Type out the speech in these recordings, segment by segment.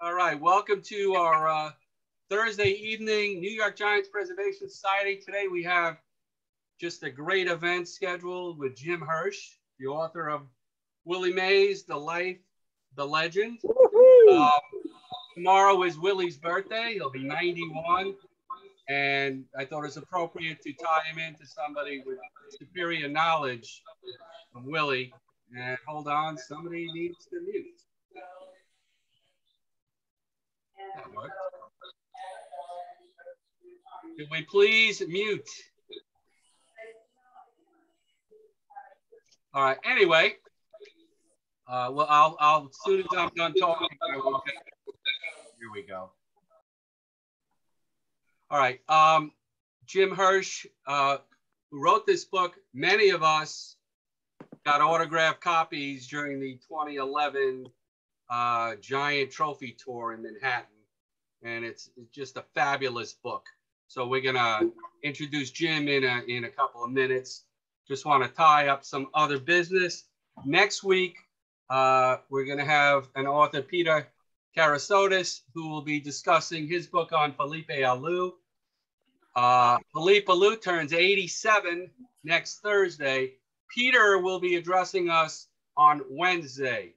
All right, welcome to our uh, Thursday evening New York Giants Preservation Society. Today we have just a great event scheduled with Jim Hirsch, the author of Willie Mays, The Life, The Legend. Um, tomorrow is Willie's birthday. He'll be 91. And I thought it's appropriate to tie him into somebody with superior knowledge of Willie. And hold on, somebody needs to mute. Can we please mute? All right. Anyway, uh, well, I'll, I'll as soon as I'm done talking, here we go. All right. Um, Jim Hirsch, uh, who wrote this book, many of us got autographed copies during the 2011 uh, Giant Trophy Tour in Manhattan. And it's, it's just a fabulous book. So we're gonna introduce Jim in a, in a couple of minutes. Just want to tie up some other business. Next week, uh, we're gonna have an author, Peter Kerasotis, who will be discussing his book on Felipe Alou. Uh, Felipe Alou turns 87 next Thursday. Peter will be addressing us on Wednesday.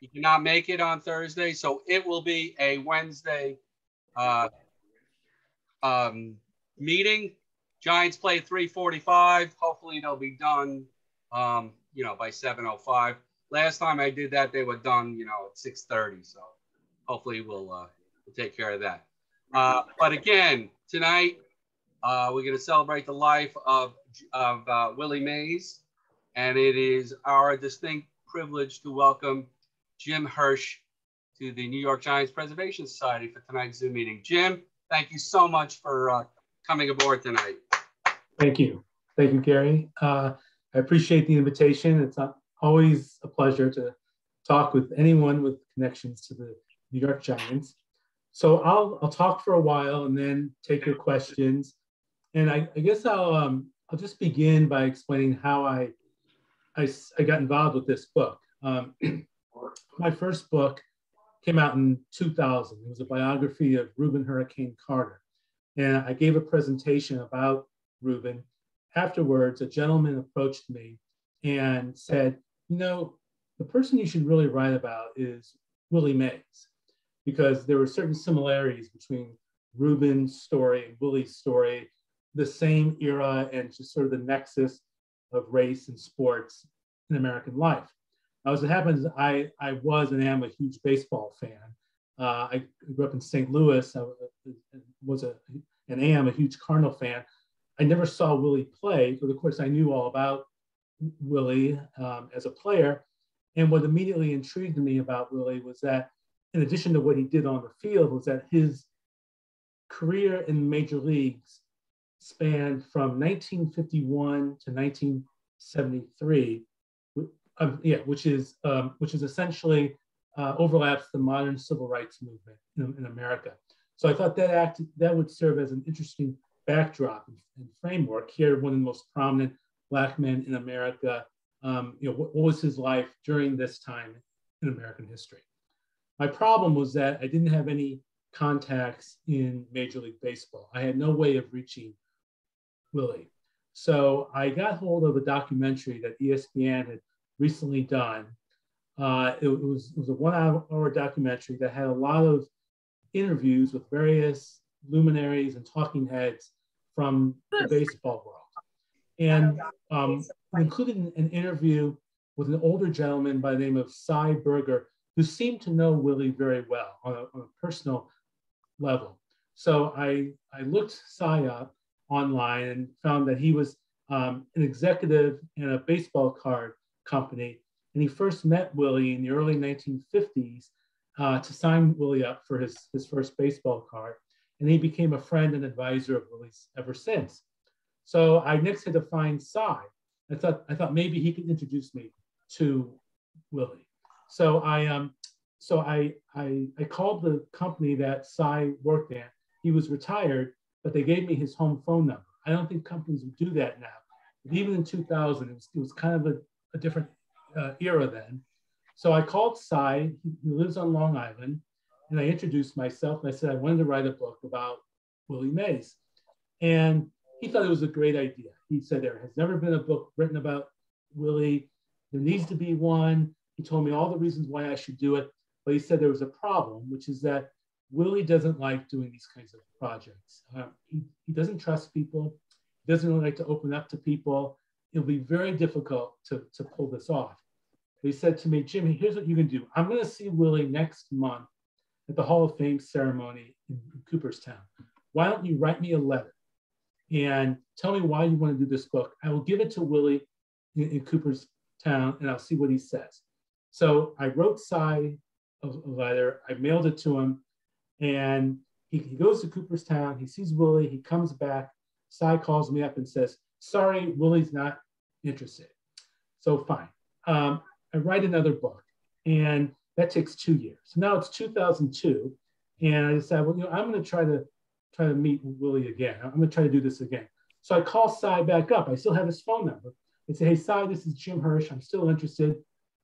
He cannot make it on Thursday, so it will be a Wednesday uh, um, meeting. Giants play 345. Hopefully they'll be done, um, you know, by 705. Last time I did that, they were done, you know, at 630. So hopefully we'll, uh, we'll take care of that. Uh, but again, tonight, uh, we're going to celebrate the life of, of uh, Willie Mays. And it is our distinct privilege to welcome Jim Hirsch to the New York Giants Preservation Society for tonight's Zoom meeting. Jim, thank you so much for uh, coming aboard tonight. Thank you. Thank you, Gary. Uh, I appreciate the invitation. It's always a pleasure to talk with anyone with connections to the New York Giants. So I'll, I'll talk for a while and then take your questions. And I, I guess I'll, um, I'll just begin by explaining how I, I, I got involved with this book. Um, my first book came out in 2000. It was a biography of Reuben Hurricane Carter. And I gave a presentation about Reuben. Afterwards, a gentleman approached me and said, You know, the person you should really write about is Willie Mays, because there were certain similarities between Reuben's story and Willie's story, the same era, and just sort of the nexus of race and sports in American life. As it happens, I, I was and am a huge baseball fan. Uh, I grew up in St. Louis. I was a and am a huge Cardinal fan. I never saw Willie play, but of course I knew all about Willie um, as a player. And what immediately intrigued me about Willie was that, in addition to what he did on the field, was that his career in major leagues spanned from 1951 to 1973 um, yeah, which is um, which is essentially uh, overlaps the modern civil rights movement in, in, America. So I thought that act that would serve as an interesting backdrop and, and framework. Here, one of the most prominent black men in America. Um, you know, what, what was his life during this time in American history? My problem was that I didn't have any contacts in Major League Baseball. I had no way of reaching Willie. So I got hold of a documentary that ESPN had recently done. Uh, it, was, it was a one hour documentary that had a lot of interviews with various luminaries and talking heads from the baseball world. And um, included an interview with an older gentleman by the name of Sy Berger, who seemed to know Willie very well on a, on a personal level. So I, I looked Sy up online and found that he was um, an executive in a baseball card company. And he first met Willie in the early 1950s uh, to sign Willie up for his, his first baseball card. And he became a friend and advisor of Willie's ever since. So I next had to find Sy. I thought, I thought maybe he could introduce me to Willie. So I, um, so I, I, I called the company that Sy worked at. He was retired, but they gave me his home phone number. I don't think companies would do that now. But even in 2000, it was, it was kind of a a different uh, era then. So I called Sy, He lives on Long Island, and I introduced myself and I said I wanted to write a book about Willie Mays. And he thought it was a great idea. He said there has never been a book written about Willie. There needs to be one. He told me all the reasons why I should do it. But he said there was a problem, which is that Willie doesn't like doing these kinds of projects. Uh, he, he doesn't trust people. He doesn't really like to open up to people. It'll be very difficult to, to pull this off. He said to me, Jimmy, here's what you can do. I'm going to see Willie next month at the Hall of Fame ceremony in, in Cooperstown. Why don't you write me a letter and tell me why you want to do this book? I will give it to Willie in, in Cooperstown and I'll see what he says. So I wrote Sy a, a letter, I mailed it to him, and he, he goes to Cooperstown, he sees Willie, he comes back. Sy calls me up and says, Sorry, Willie's not interested. So fine. Um, I write another book, and that takes two years. Now it's 2002, and I decided, well, you know, I'm going to try to try to meet Willie again. I'm going to try to do this again. So I call Sy back up. I still have his phone number. I say, hey, Sy, this is Jim Hirsch. I'm still interested.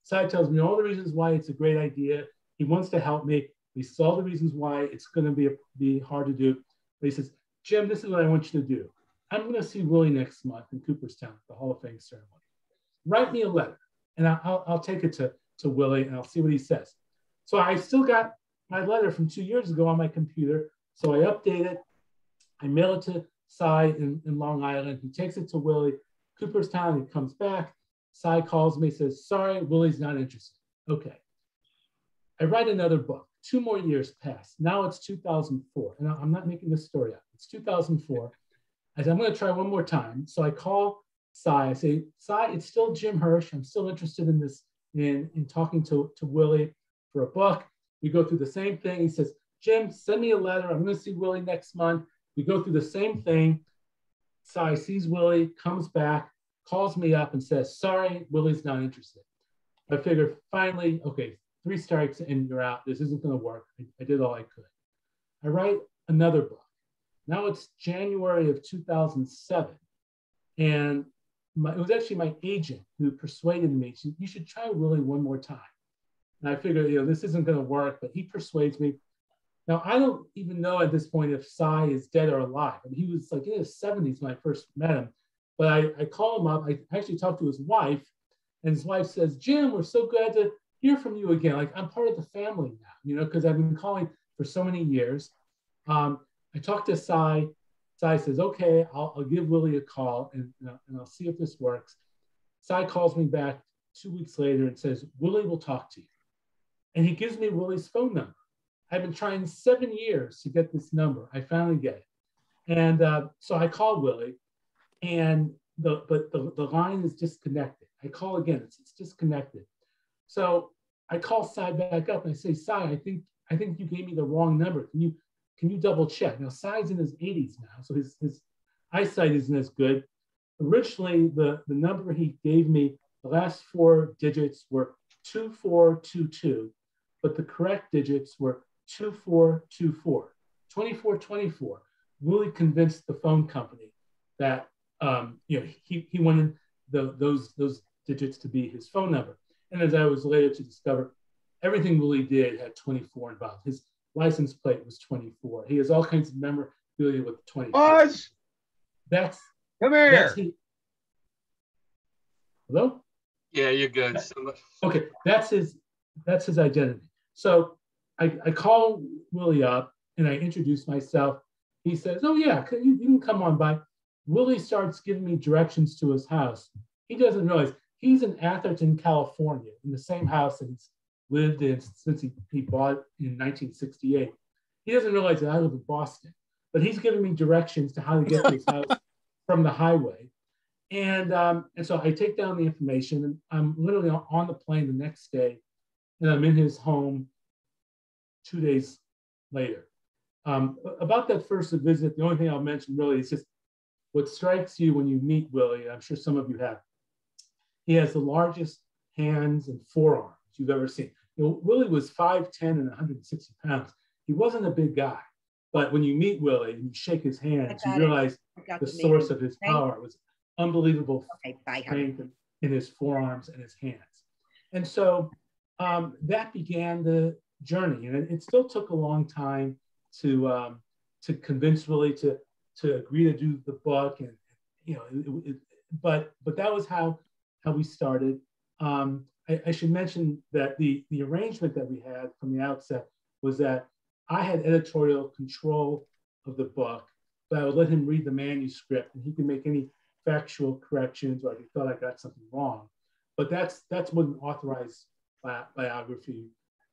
Sy tells me all the reasons why it's a great idea. He wants to help me. He saw the reasons why it's going to be, be hard to do. But he says, Jim, this is what I want you to do. I'm going to see Willie next month in Cooperstown, the Hall of Fame ceremony. Write me a letter, and I'll, I'll take it to, to Willie, and I'll see what he says. So I still got my letter from two years ago on my computer. So I update it. I mail it to Sy in, in Long Island. He takes it to Willie. Cooperstown, he comes back. Sy calls me, says, sorry, Willie's not interested. Okay. I write another book. Two more years pass. Now it's 2004. And I'm not making this story up. It's 2004. I said, I'm going to try one more time. So I call Sy. I say, Sy, it's still Jim Hirsch. I'm still interested in this, in, in talking to, to Willie for a book. We go through the same thing. He says, Jim, send me a letter. I'm going to see Willie next month. We go through the same thing. Sy sees Willie, comes back, calls me up and says, sorry, Willie's not interested. I figured finally, okay, three strikes and you're out. This isn't going to work. I, I did all I could. I write another book. Now it's January of 2007. And my, it was actually my agent who persuaded me, you should try Willie one more time. And I figured, you know, this isn't going to work, but he persuades me. Now, I don't even know at this point if Sy is dead or alive. I mean, he was like in his 70s when I first met him. But I, I call him up. I actually talked to his wife, and his wife says, Jim, we're so glad to hear from you again. Like, I'm part of the family now, you know, because I've been calling for so many years. Um, I talked to Sy. Sy says, okay, I'll, I'll give Willie a call and, and I'll see if this works. Sy calls me back two weeks later and says, Willie will talk to you. And he gives me Willie's phone number. I've been trying seven years to get this number. I finally get it. And uh, so I call Willie and the, but the, the line is disconnected. I call again, it's, it's disconnected. So I call Sy back up and I say, Sy, I think, I think you gave me the wrong number. Can you can you double check? Now, Sy's in his 80s now, so his, his eyesight isn't as good. Originally, the, the number he gave me, the last four digits were 2422, but the correct digits were 2424, 2424. Willie convinced the phone company that um, you know he, he wanted the, those, those digits to be his phone number. And as I was later to discover, everything Willie did had 24 involved. His license plate was 24. He has all kinds of memorabilia with 24. Buzz! That's come here. That's his, hello? Yeah, you're good. Okay, that's his that's his identity. So I, I call Willie up and I introduce myself. He says, Oh yeah, you, you can come on by. Willie starts giving me directions to his house. He doesn't realize he's in Atherton, California, in the same house that he's lived in since he, he bought in 1968. He doesn't realize that I live in Boston, but he's giving me directions to how to get to his house from the highway. And, um, and so I take down the information and I'm literally on the plane the next day and I'm in his home two days later. Um, about that first visit, the only thing I'll mention really is just what strikes you when you meet Willie, I'm sure some of you have. He has the largest hands and forearms you've ever seen. You know, Willie was 5'10 and 160 pounds. He wasn't a big guy. But when you meet Willie and you shake his hands, you realize the source of his power was unbelievable okay, strength in his forearms and his hands. And so um, that began the, journey, and it, it, still took a long time to um, to convince Willie to to agree to do the book, and you know, it, it, but but that was how how we started. Um, I, I, should mention that the the arrangement that we had from the outset was that I had editorial control of the book, but I would let him read the manuscript, and he could make any factual corrections or if he thought I got something wrong. But that's that's what an authorized bi biography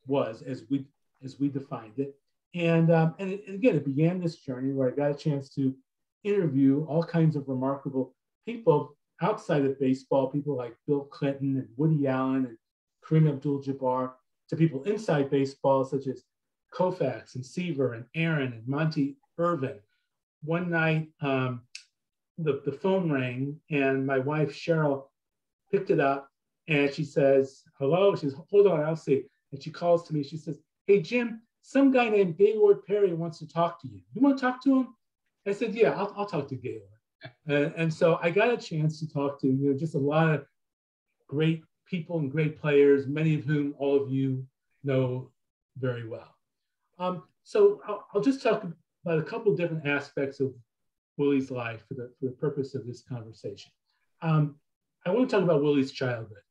was as we as we defined it. And um, and, it, and again, it began this journey where I got a chance to interview all kinds of remarkable people outside of baseball, people like Bill Clinton and Woody Allen and Kareem Abdul-Jabbar, to people inside baseball such as Koufax and Seaver and Aaron and Monte Irvin. One night, um, the, the phone rang and my wife Cheryl picked it up and she says, hello. She says, hold on, I'll see. And she calls to me. She says, hey, Jim, some guy named Gaylord Perry wants to talk to you. You want to talk to him? I said, yeah, I'll, I'll talk to Gaylord. Uh, and so I got a chance to talk to, you know, just a lot of great people and great players, many of whom all of you know very well. Um, so I'll, I'll, just talk about a couple different aspects of Willie's life for the, for the purpose of this conversation. Um, I want to talk about Willie's childhood.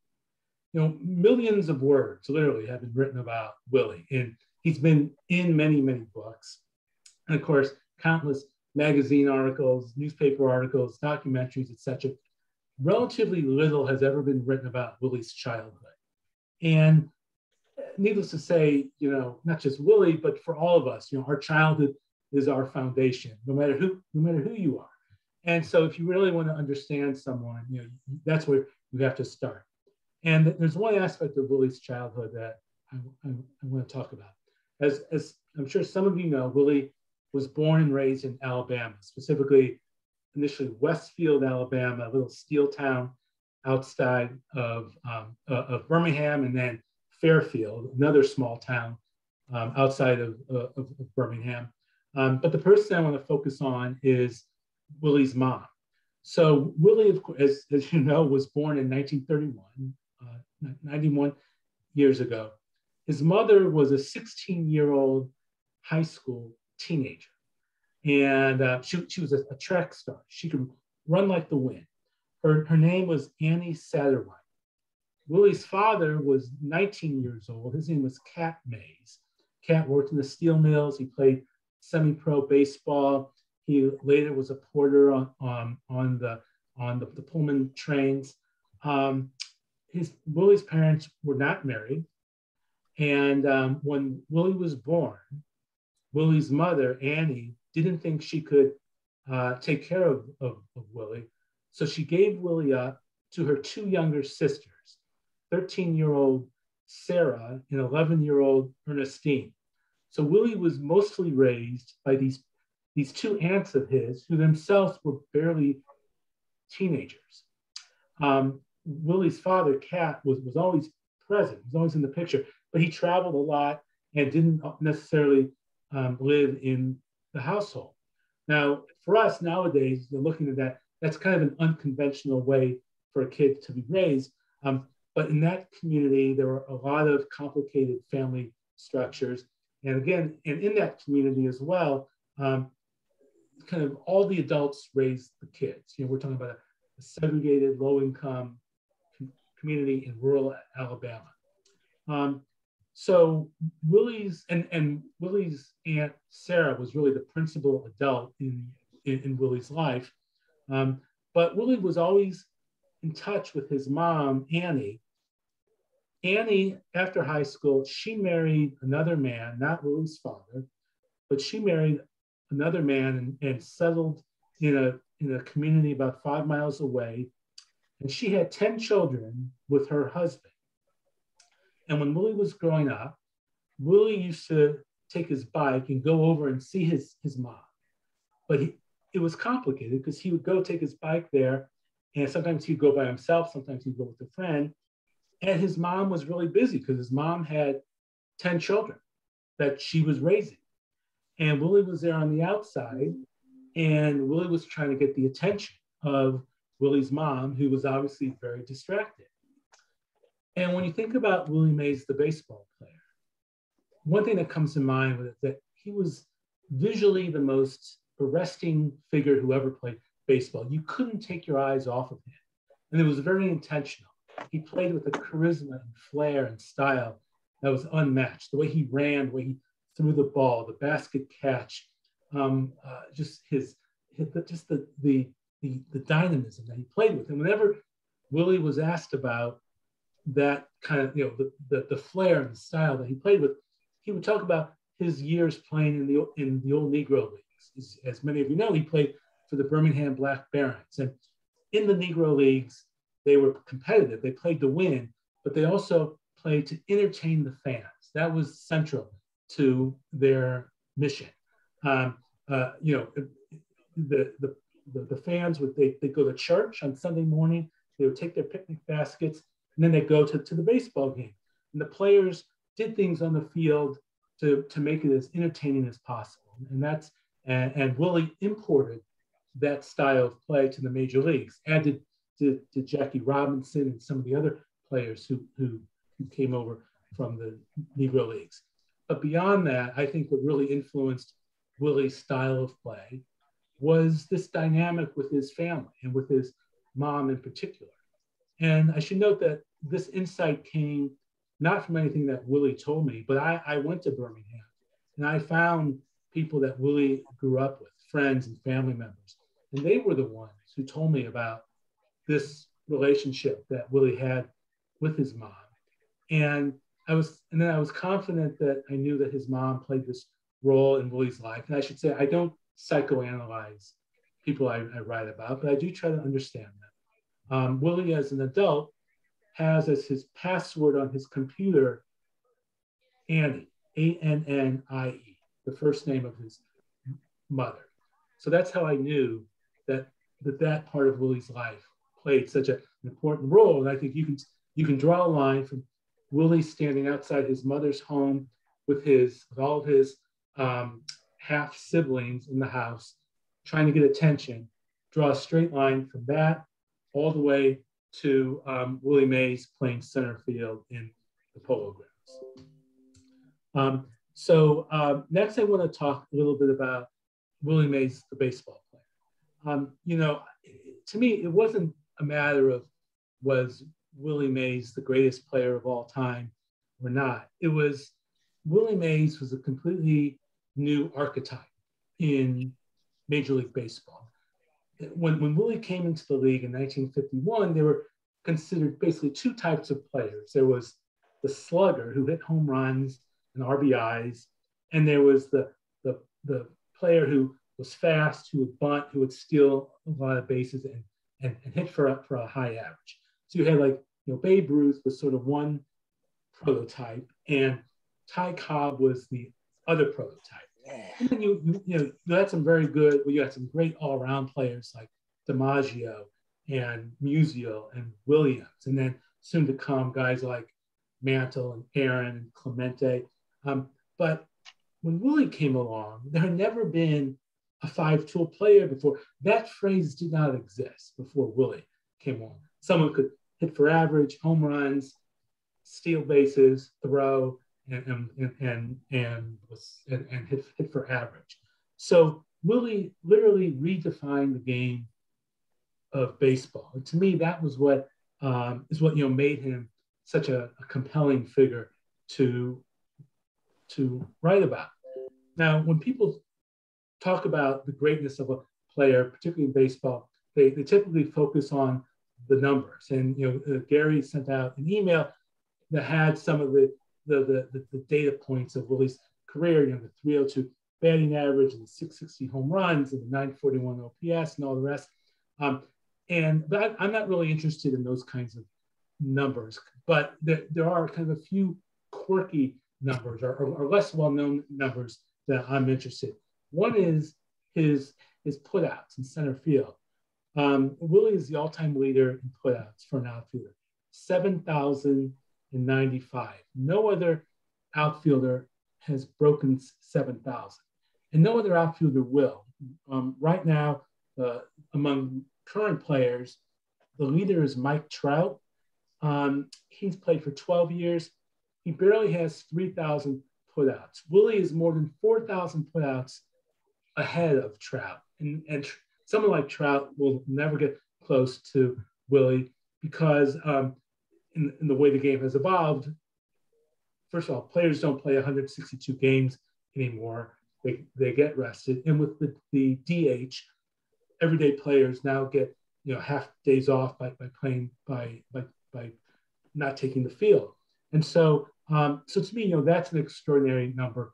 You know, millions of words literally have been written about Willie, and he's been in many, many books. And of course, countless magazine articles, newspaper articles, documentaries, etc. Relatively little has ever been written about Willie's childhood. And needless to say, you know, not just Willie, but for all of us, you know, our childhood is our foundation, no matter who, no matter who you are. And so if you really want to understand someone, you know, that's where you have to start. And there's one aspect of Willie's childhood that I, I, I want to talk about. As, as I'm sure some of you know, Willie was born and raised in Alabama, specifically initially Westfield, Alabama, a little steel town outside of, um, uh, of Birmingham, and then Fairfield, another small town um, outside of, uh, of, of, Birmingham. Um, but the person I want to focus on is Willie's mom. So Willie, of course, as, as you know, was born in 1931, uh, 91 years ago. His mother was a 16-year-old high school teenager. And uh, she, she was a, a, track star. She could run like the wind. Her, her name was Annie Satterwhite. Willie's father was 19 years old. His name was Cat Mays. Cat worked in the steel mills. He played semi-pro baseball. He later was a porter on, um, on, the, on the, the Pullman trains. Um, his Willie's parents were not married. And um, when Willie was born, Willie's mother, Annie, didn't think she could uh, take care of, of, of Willie. So she gave Willie up to her two younger sisters, 13 year old Sarah and 11 year old Ernestine. So Willie was mostly raised by these, these two aunts of his who themselves were barely teenagers. Um, Willie's father, Cat, was, was always present, was always in the picture, but he traveled a lot and didn't necessarily um, live in the household. Now, for us nowadays, you're looking at that, that's kind of an unconventional way for a kid to be raised. Um, but in that community, there were a lot of complicated family structures. And again, and in that community as well, um, kind of all the adults raised the kids. You know, we're talking about a, segregated, low income com community in rural Alabama. Um, so Willie's and, and Willie's aunt Sarah was really the principal adult in, in, in Willie's life. Um, but Willie was always in touch with his mom, Annie. Annie, after high school, she married another man, not Willie's father, but she married another man and, and settled in a, in a community about five miles away. And she had 10 children with her husband. And when Willie was growing up, Willie used to take his bike and go over and see his, his mom. But he, it was complicated because he would go take his bike there, and sometimes he'd go by himself, sometimes he'd go with a friend. And his mom was really busy because his mom had 10 children that she was raising. And Willie was there on the outside, and Willie was trying to get the attention of Willie's mom, who was obviously very distracted. And when you think about Willie Mays, the baseball player, one thing that comes to mind was that he was visually the most arresting figure who ever played baseball. You couldn't take your eyes off of him. And it was very intentional. He played with a charisma and flair and style that was unmatched. The way he ran, the way he threw the ball, the basket catch, um, uh, just his, his just the, the the the dynamism that he played with. And whenever Willie was asked about that kind of you know the, the the flair and the style that he played with, he would talk about his years playing in the in the old Negro leagues. As, as many of you know, he played for the Birmingham Black Barons, and in the Negro leagues, they were competitive. They played to win, but they also played to entertain the fans. That was central to their mission. Um, uh, you know, the, the, the, fans would, they, they go to church on Sunday morning, they would take their picnic baskets, and then they go to, to the baseball game. And the players did things on the field to, to make it as entertaining as possible. And that's, and, and Willie imported that style of play to the major leagues, added to, to Jackie Robinson and some of the other players who, who, who came over from the Negro Leagues. But beyond that, I think what really influenced Willie's style of play was this dynamic with his family and with his mom in particular. And I should note that this insight came not from anything that Willie told me, but I, I went to Birmingham and I found people that Willie grew up with, friends and family members. And they were the ones who told me about this relationship that Willie had with his mom. And I was, and then I was confident that I knew that his mom played this role in Willie's life. And I should say, I don't psychoanalyze people I, I write about, but I do try to understand them. Um, Willie, as an adult, has as his password on his computer Annie, A N N I E, the first name of his mother. So that's how I knew that that, that part of Willie's life played such a, an important role. And I think you can you can draw a line from Willie standing outside his mother's home with his with all of his um, half siblings in the house, trying to get attention. Draw a straight line from that all the way to um, Willie Mays playing center field in the Polo Grounds. Um, so uh, next, I want to talk a little bit about Willie Mays, the baseball player. Um, you know, to me, it wasn't a matter of was Willie Mays the greatest player of all time or not. It was Willie Mays was a completely new archetype in Major League Baseball. When, when Willie came into the league in 1951, there were considered basically two types of players. There was the slugger who hit home runs and RBIs, and there was the, the, the player who was fast, who would bunt, who would steal a lot of bases and, and, and hit for a, for a high average. So you had like, you know, Babe Ruth was sort of one prototype, and Ty Cobb was the other prototype. And then you, you, know, you had some very good, well, you had some great all-around players like DiMaggio and Musial and Williams, and then soon to come guys like Mantle and Aaron and Clemente. Um, but when Willie came along, there had never been a five-tool player before. That phrase did not exist before Willie came along. Someone could hit for average, home runs, steal bases, throw, and and and and, and, and hit, hit for average. So Willie literally redefined the game of baseball. And to me, that was what um, is what you know made him such a, a compelling figure to to write about. Now, when people talk about the greatness of a player, particularly in baseball, they, they typically focus on the numbers. And you know, uh, Gary sent out an email that had some of the the, the, the data points of Willie's career, you know, the 302 batting average and the 660 home runs and the 941 OPS and all the rest. Um, and but I, am not really interested in those kinds of numbers, but there, there are kind of a few quirky numbers or, or, or less well-known numbers that I'm interested. One is his his putouts in center field. Um, Willie is the all-time leader in putouts for an outfielder, 7,095. No other outfielder has broken 7,000, and no other outfielder will. Um, right now, uh, among current players, the leader is Mike Trout. Um, he's played for 12 years. He barely has 3,000 putouts. Willie is more than 4,000 putouts ahead of Trout. And, and someone like Trout will never get close to Willie because um, in, in the way the game has evolved, first of all, players don't play 162 games anymore. They, they get rested. And with the, the DH, everyday players now get you know half days off by, by playing by, by by not taking the field. And so um, so to me, you know, that's an extraordinary number.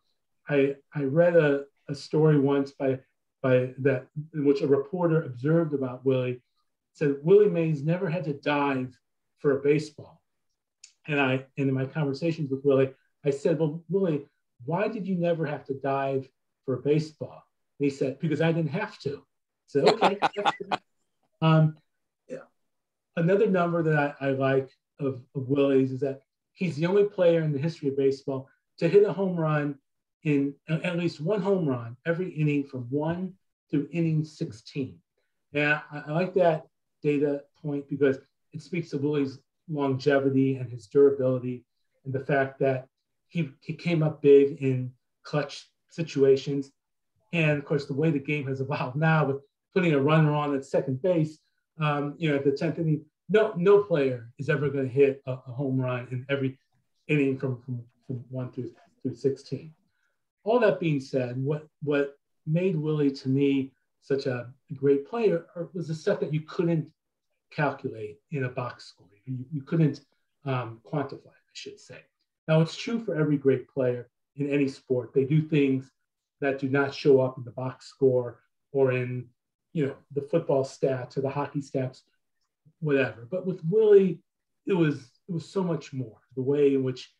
I I read a, a story once by by that in which a reporter observed about Willie said Willie Mays never had to dive for a baseball. And I and in my conversations with Willie, I said, Well, Willie, why did you never have to dive for a baseball? And he said, Because I didn't have to. So okay. um, yeah. Another number that I, I like of, of Willie's is that he's the only player in the history of baseball to hit a home run in at least one home run every inning from one through inning 16. Yeah, I, I like that data point because it speaks to Willie's longevity and his durability and the fact that he, he came up big in clutch situations. And of course, the way the game has evolved now with putting a runner on at second base, um, you know, at the 10th inning, no, no player is ever going to hit a, a, home run in every inning from, from, from one through, through 16. All that being said, what, what made Willie to me such a great player was the stuff that you couldn't calculate in a box score. You, you couldn't um, quantify, I should say. Now, it's true for every great player in any sport. They do things that do not show up in the box score or in you know the football stats or the hockey stats, whatever. But with Willie, it was it was so much more. The way in which,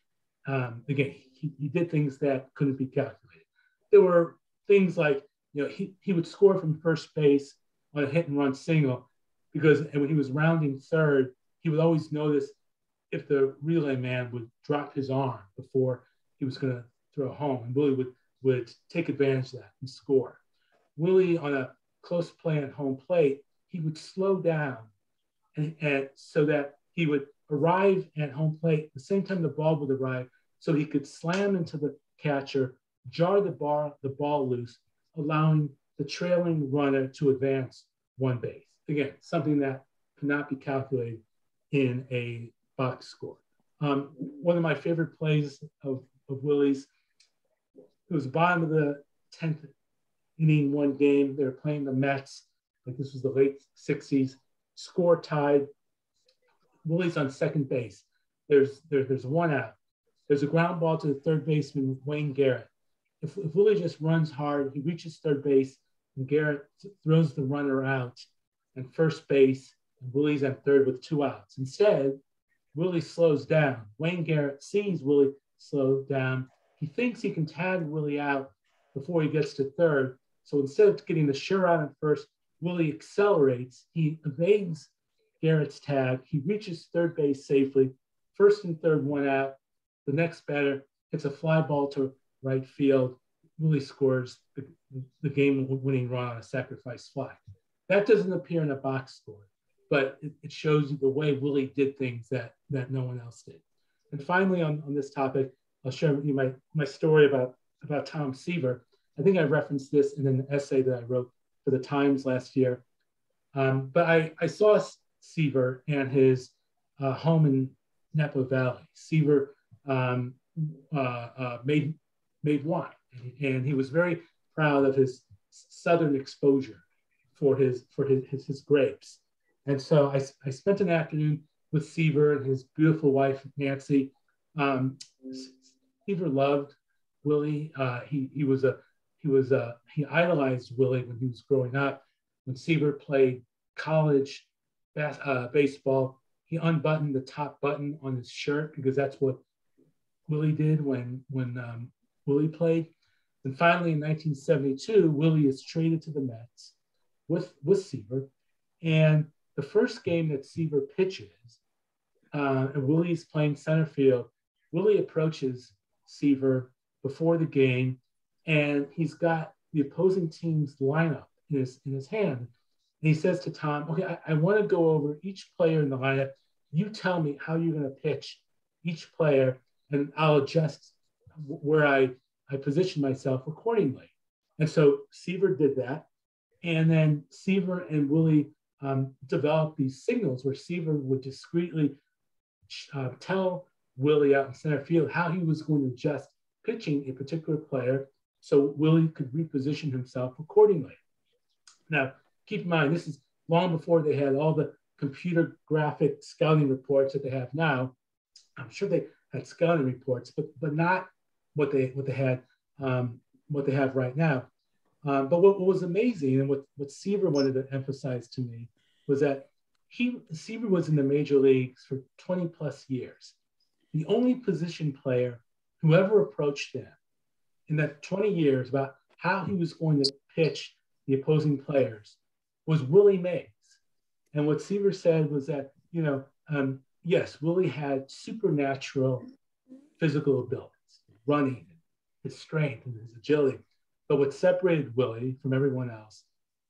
um, again, he, he did things that couldn't be calculated. There were things like you know he, he would score from first base on a hit and run single because when he was rounding third, he would always notice if the relay man would drop his arm before he was going to throw home, and Willie would would take advantage of that and score. Willie on a close play at home plate, he would slow down and, and so that he would arrive at home plate the same time the ball would arrive so he could slam into the catcher, jar the ball, the ball loose, allowing the trailing runner to advance one base. Again, something that cannot be calculated in a box score. Um, one of my favorite plays of, of Willie's, it was the bottom of the 10th inning one game. They were playing the Mets. Like this was the late 60s. Score tied. Willie's on second base. There's there, there's one out. There's a ground ball to the third baseman, Wayne Garrett. If, if Willie just runs hard, he reaches third base, and Garrett throws the runner out and first base, and Willie's at third with two outs. Instead, Willie slows down. Wayne Garrett sees Willie slow down. He thinks he can tag Willie out before he gets to third, so instead of getting the sure out at first, Willie accelerates. He evades Garrett's tag. He reaches third base safely. First and third, one out. The next batter hits a fly ball to right field. Willie scores the, the game winning run on a sacrifice fly. That doesn't appear in a box score, but it, it, shows you the way Willie did things that, that no one else did. And finally, on, on this topic, I'll share with you my, my story about, about Tom Seaver. I think I referenced this in an essay that I wrote for the Times last year. Um, but I, I saw Seaver and his uh, home in Napa Valley. Seaver um, uh, uh, made, made wine, and he was very proud of his southern exposure for his, for his, his, his grapes. And so I, I spent an afternoon with Seaver and his beautiful wife, Nancy. Um, Seaver loved Willie. Uh, he, he was a he was uh, he idolized Willie when he was growing up. When Seaver played college bas- uh, baseball, he unbuttoned the top button on his shirt because that's what Willie did when when um, Willie played. And finally, in 1972, Willie is traded to the Mets with with Seaver, and the first game that Seaver pitches, uh, and Willie's playing center field. Willie approaches Seaver before the game and he's got the opposing team's lineup in his in his hand. And he says to Tom, "Okay, I, I want to go over each player in the lineup. You tell me how you're going to pitch each player, and I'll adjust where I, I positioned myself accordingly. And so Seaver did that. And then Seaver and Willie um, developed these signals where Seaver would discreetly uh, tell Willie out in center field how he was going to adjust pitching a particular player so Willie could reposition himself accordingly. Now, keep in mind, this is long before they had all the computer graphic scouting reports that they have now. I'm sure they had scouting reports, but but not what they what they had um, what they have right now. Um, but what, what, was amazing and what what Seaver wanted to emphasize to me was that he Seaver was in the major leagues for 20 plus years. The only position player who ever approached them in that 20 years about how he was going to pitch the opposing players was Willie Mays. And what Seaver said was that, you know, um, yes, Willie had supernatural physical abilities, running, his strength, and his agility. But what separated Willie from everyone else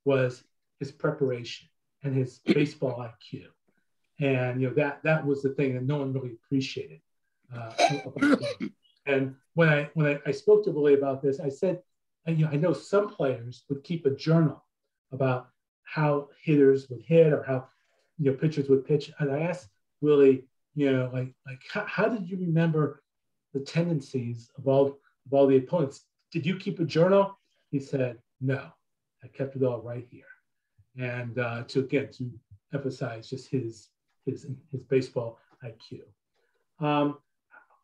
was his preparation and his baseball IQ. And you know that that was the thing that no one really appreciated. Uh, and when I when I, I, spoke to Willie about this, I said, you know, I know some players would keep a journal about how hitters would hit or how you know pitchers would pitch. And I asked Willie, you know, like like how, how did you remember the tendencies of all of all the opponents? Did you keep a journal? He said, no, I kept it all right here. And uh, to again to emphasize just his his his baseball IQ. Um,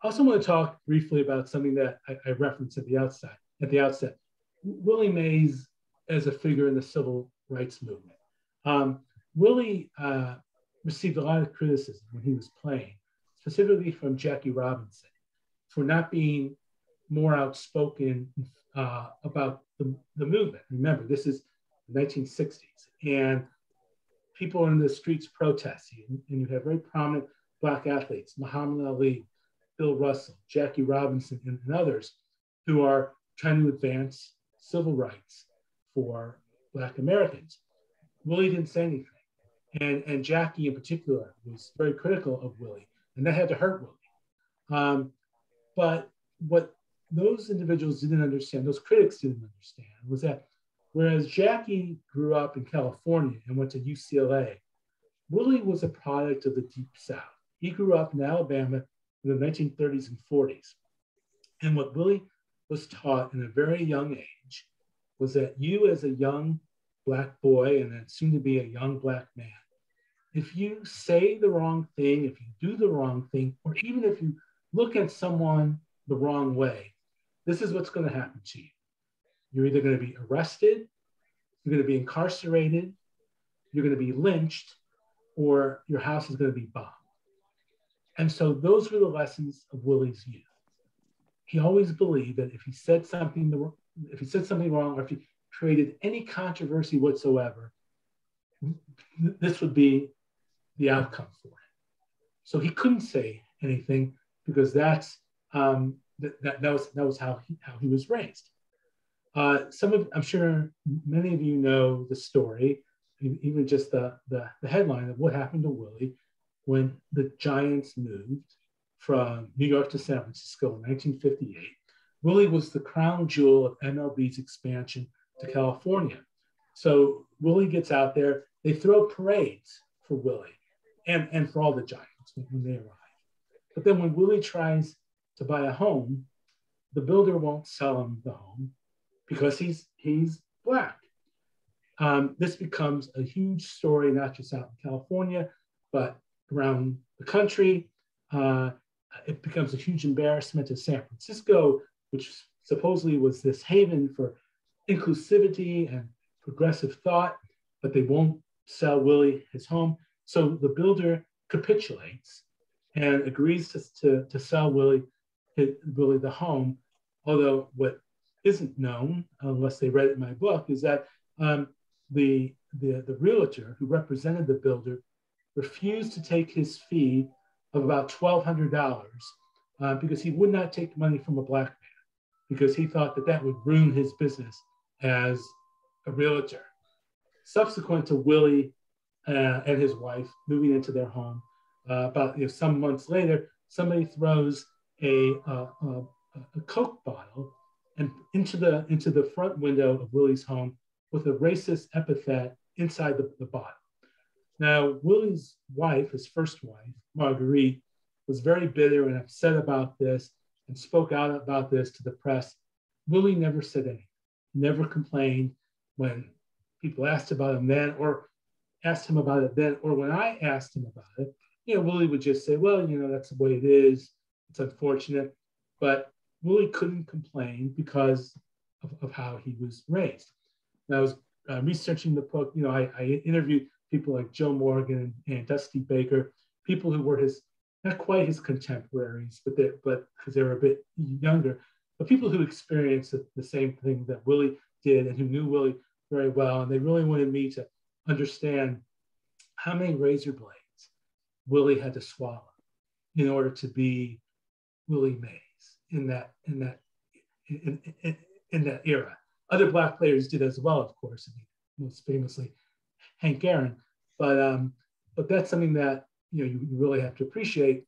I also want to talk briefly about something that I, I referenced at the outset. At the outset, Willie Mays as a figure in the civil rights movement. Um, Willie uh, received a lot of criticism when he was playing, specifically from Jackie Robinson, for not being more outspoken uh, about the, the movement. Remember, this is the 1960s, and people in the streets protesting, and you have very prominent Black athletes, Muhammad Ali, Bill Russell, Jackie Robinson, and, and others who are trying to advance civil rights for Black Americans. Willie didn't say anything. And, and Jackie in particular was very critical of Willie, and that had to hurt Willie. Um, but what those individuals didn't understand, those critics didn't understand, was that whereas Jackie grew up in California and went to UCLA, Willie was a product of the Deep South. He grew up in Alabama in the 1930s and 40s. And what Willie was taught in a very young age was that you, as a young Black boy and then soon to be a young Black man, if you say the wrong thing, if you do the wrong thing, or even if you look at someone the wrong way, this is what's going to happen to you. You're either going to be arrested, you're going to be incarcerated, you're going to be lynched, or your house is going to be bombed. And so those were the lessons of Willie's youth. He always believed that if he said something, if he said something wrong, or if he created any controversy whatsoever, this would be the outcome for him. So he couldn't say anything because that's um, that, that, was that was how he, how he was raised. Uh, some of I'm sure many of you know the story, even just the, the, the headline of what happened to Willie when the Giants moved from New York to San Francisco in 1958, Willie was the crown jewel of MLB's expansion to California. So Willie gets out there, they throw parades for Willie and, and for all the Giants when they arrive. But then when Willie tries to buy a home, the builder won't sell him the home because he's he's black. Um, this becomes a huge story, not just out in California, but around the country. Uh, it becomes a huge embarrassment to San Francisco, which supposedly was this haven for inclusivity and progressive thought, but they won't sell Willie his home. So the builder capitulates and agrees to, to, to sell Willie, his, Willie the home. Although what isn't known, unless they read it in my book, is that um, the, the, the realtor who represented the builder refused to take his fee of about $1,200 uh, because he would not take money from a black man because he thought that that would ruin his business as a realtor. Subsequent to Willie uh, and his wife moving into their home, uh, about you know, some months later, somebody throws a, uh, a Coke bottle and into the, into the front window of Willie's home with a racist epithet inside the, the bottle. Now, Willie's wife, his first wife, Marguerite, was very bitter and upset about this and spoke out about this to the press. Willie never said anything, never complained when people asked about him then or asked him about it then, or when I asked him about it, you know, Willie would just say, well, you know, that's the way it is. It's unfortunate. But Willie couldn't complain because of, of how he was raised. And I was uh, researching the book, you know, I, I, interviewed people like Joe Morgan and, Dusty Baker, people who were his, not quite his contemporaries, but they but because they were a bit younger, but people who experienced the same thing that Willie did and who knew Willie very well. And they really wanted me to understand how many razor blades Willie had to swallow in order to be Willie Mays in that in that in, in, in that era. Other black players did as well, of course, most famously Hank Aaron. But um, but that's something that you know you really have to appreciate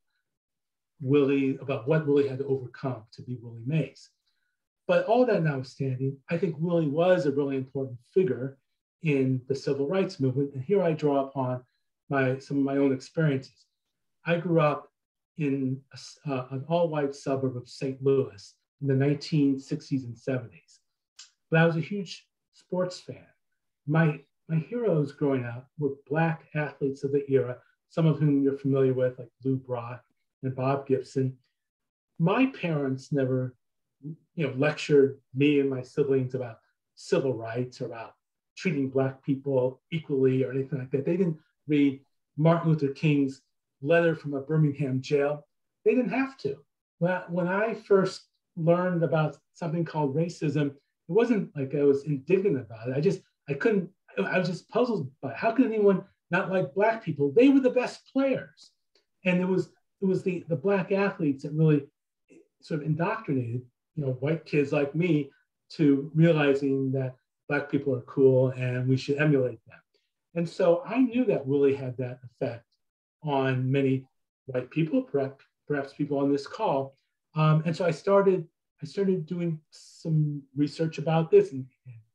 Willie about what Willie had to overcome to be Willie Mays. But all that notwithstanding, I think Willie was a really important figure in the civil rights movement. And here I draw upon my, some of my own experiences. I grew up in a, uh, an all-white suburb of St. Louis in the 1960s and 70s. But I was a huge sports fan. My, my heroes growing up were Black athletes of the era, some of whom you're familiar with, like Lou Brock and Bob Gibson. My parents never you know, lectured me and my siblings about civil rights or about treating Black people equally or anything like that. They didn't read Martin Luther King's letter from a Birmingham jail. They didn't have to. When I first learned about something called racism, it wasn't like I was indignant about it. I just, I couldn't, I was just puzzled by it. how could anyone not like Black people? They were the best players. And it was, it was the, the Black athletes that really sort of indoctrinated, you know, white kids like me to realizing that Black people are cool and we should emulate them. And so I knew that Willie had that effect on many white people, perhaps, people on this call. Um, and so I started, I started doing some research about this and,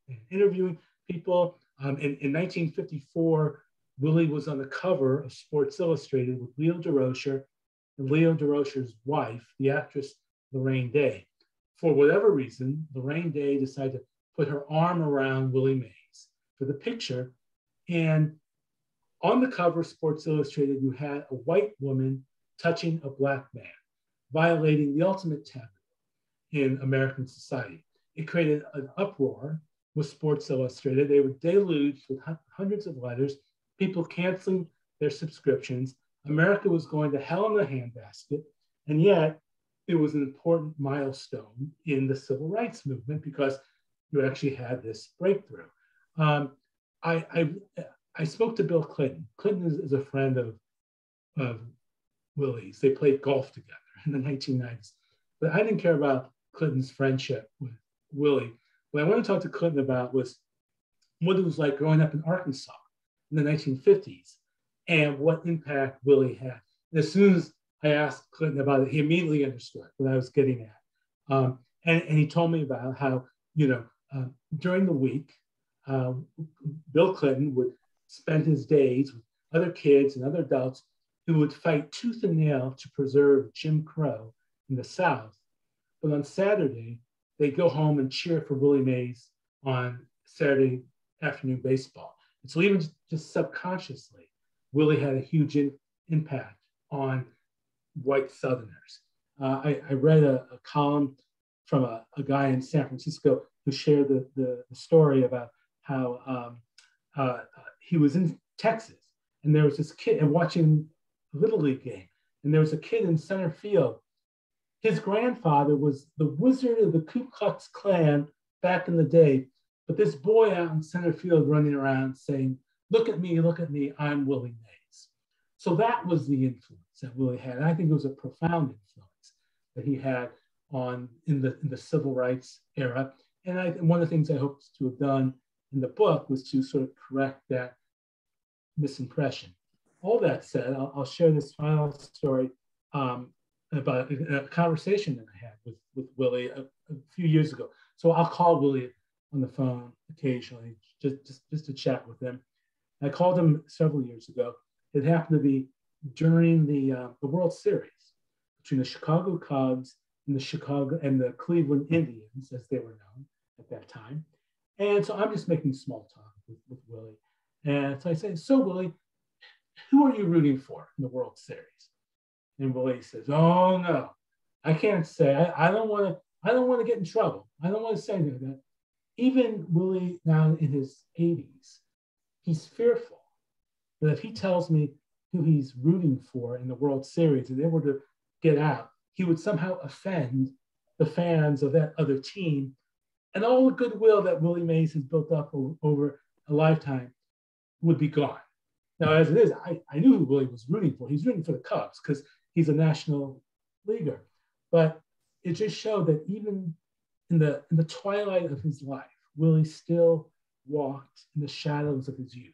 and, interviewing people. Um, in, in 1954, Willie was on the cover of Sports Illustrated with Leo Durocher and Leo Durocher's wife, the actress Laraine Day. For whatever reason, Laraine Day decided to put her arm around Willie Mays for the picture. And on the cover of Sports Illustrated, you had a white woman touching a black man, violating the ultimate taboo in American society. It created an uproar with Sports Illustrated. They were deluged with hundreds of letters, people canceling their subscriptions. America was going to hell in a handbasket. And yet, it was an important milestone in the civil rights movement because you actually had this breakthrough. Um, I, I, I, spoke to Bill Clinton. Clinton is, is, a friend of, of Willie's. They played golf together in the 1990s. But I didn't care about Clinton's friendship with Willie. What I wanted to talk to Clinton about was what it was like growing up in Arkansas in the 1950s and what impact Willie had. And as soon as I asked Clinton about it, he immediately understood what I was getting at. Um, and, and he told me about how, you know, uh, during the week, uh, Bill Clinton would spend his days with other kids and other adults who would fight tooth and nail to preserve Jim Crow in the South. But on Saturday, they'd go home and cheer for Willie Mays on Saturday afternoon baseball. And so even just subconsciously, Willie had a huge in, impact on white Southerners. Uh, I, I, read a, a column from a, a, guy in San Francisco who shared the, the, the story about how um, uh, he was in Texas and there was this kid and watching a Little League game, and there was a kid in center field. His grandfather was the wizard of the Ku Klux Klan back in the day, but this boy out in center field running around saying, Look at me, look at me, I'm Willie Mays. So that was the influence that Willie had. And I think it was a profound influence that he had on in the, in the civil rights era. And, I, one of the things I hope to have done in the book was to sort of correct that misimpression. All that said, I'll, I'll share this final story. Um, about a, conversation that I had with, with Willie a, a, few years ago. So I'll call Willie on the phone occasionally just, just, just to chat with him. I called him several years ago. It happened to be during the, uh, the World Series between the Chicago Cubs and the Chicago and the Cleveland Indians, as they were known at that time. And so I'm just making small talk with, with Willie. And so I say, so Willie, who are you rooting for in the World Series? And Willie says, oh no, I can't say. I, I don't want to. I don't want to get in trouble. I don't want to say that. Even Willie, now in his 80s, he's fearful that if he tells me who he's rooting for in the World Series and they were to get out, he would somehow offend the fans of that other team and all the goodwill that Willie Mays has built up over a lifetime would be gone. Now, as it is, I, I knew who Willie was rooting for. He's rooting for the Cubs because he's a national leaguer. But it just showed that even in the in the twilight of his life, Willie still walked in the shadows of his youth.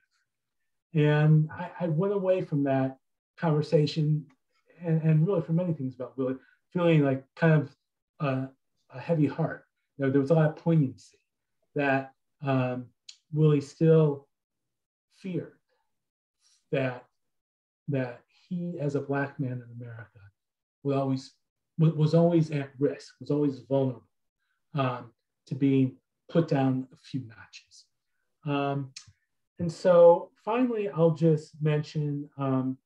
And I, I went away from that conversation and, and, really from many things about Willie, feeling like kind of a, heavy heart. You know, there was a lot of poignancy that um, Willie still feared that that he, as a black man in America, was always was always at risk, was always vulnerable um, to being put down a few notches. Um, and so finally, I'll just mention um,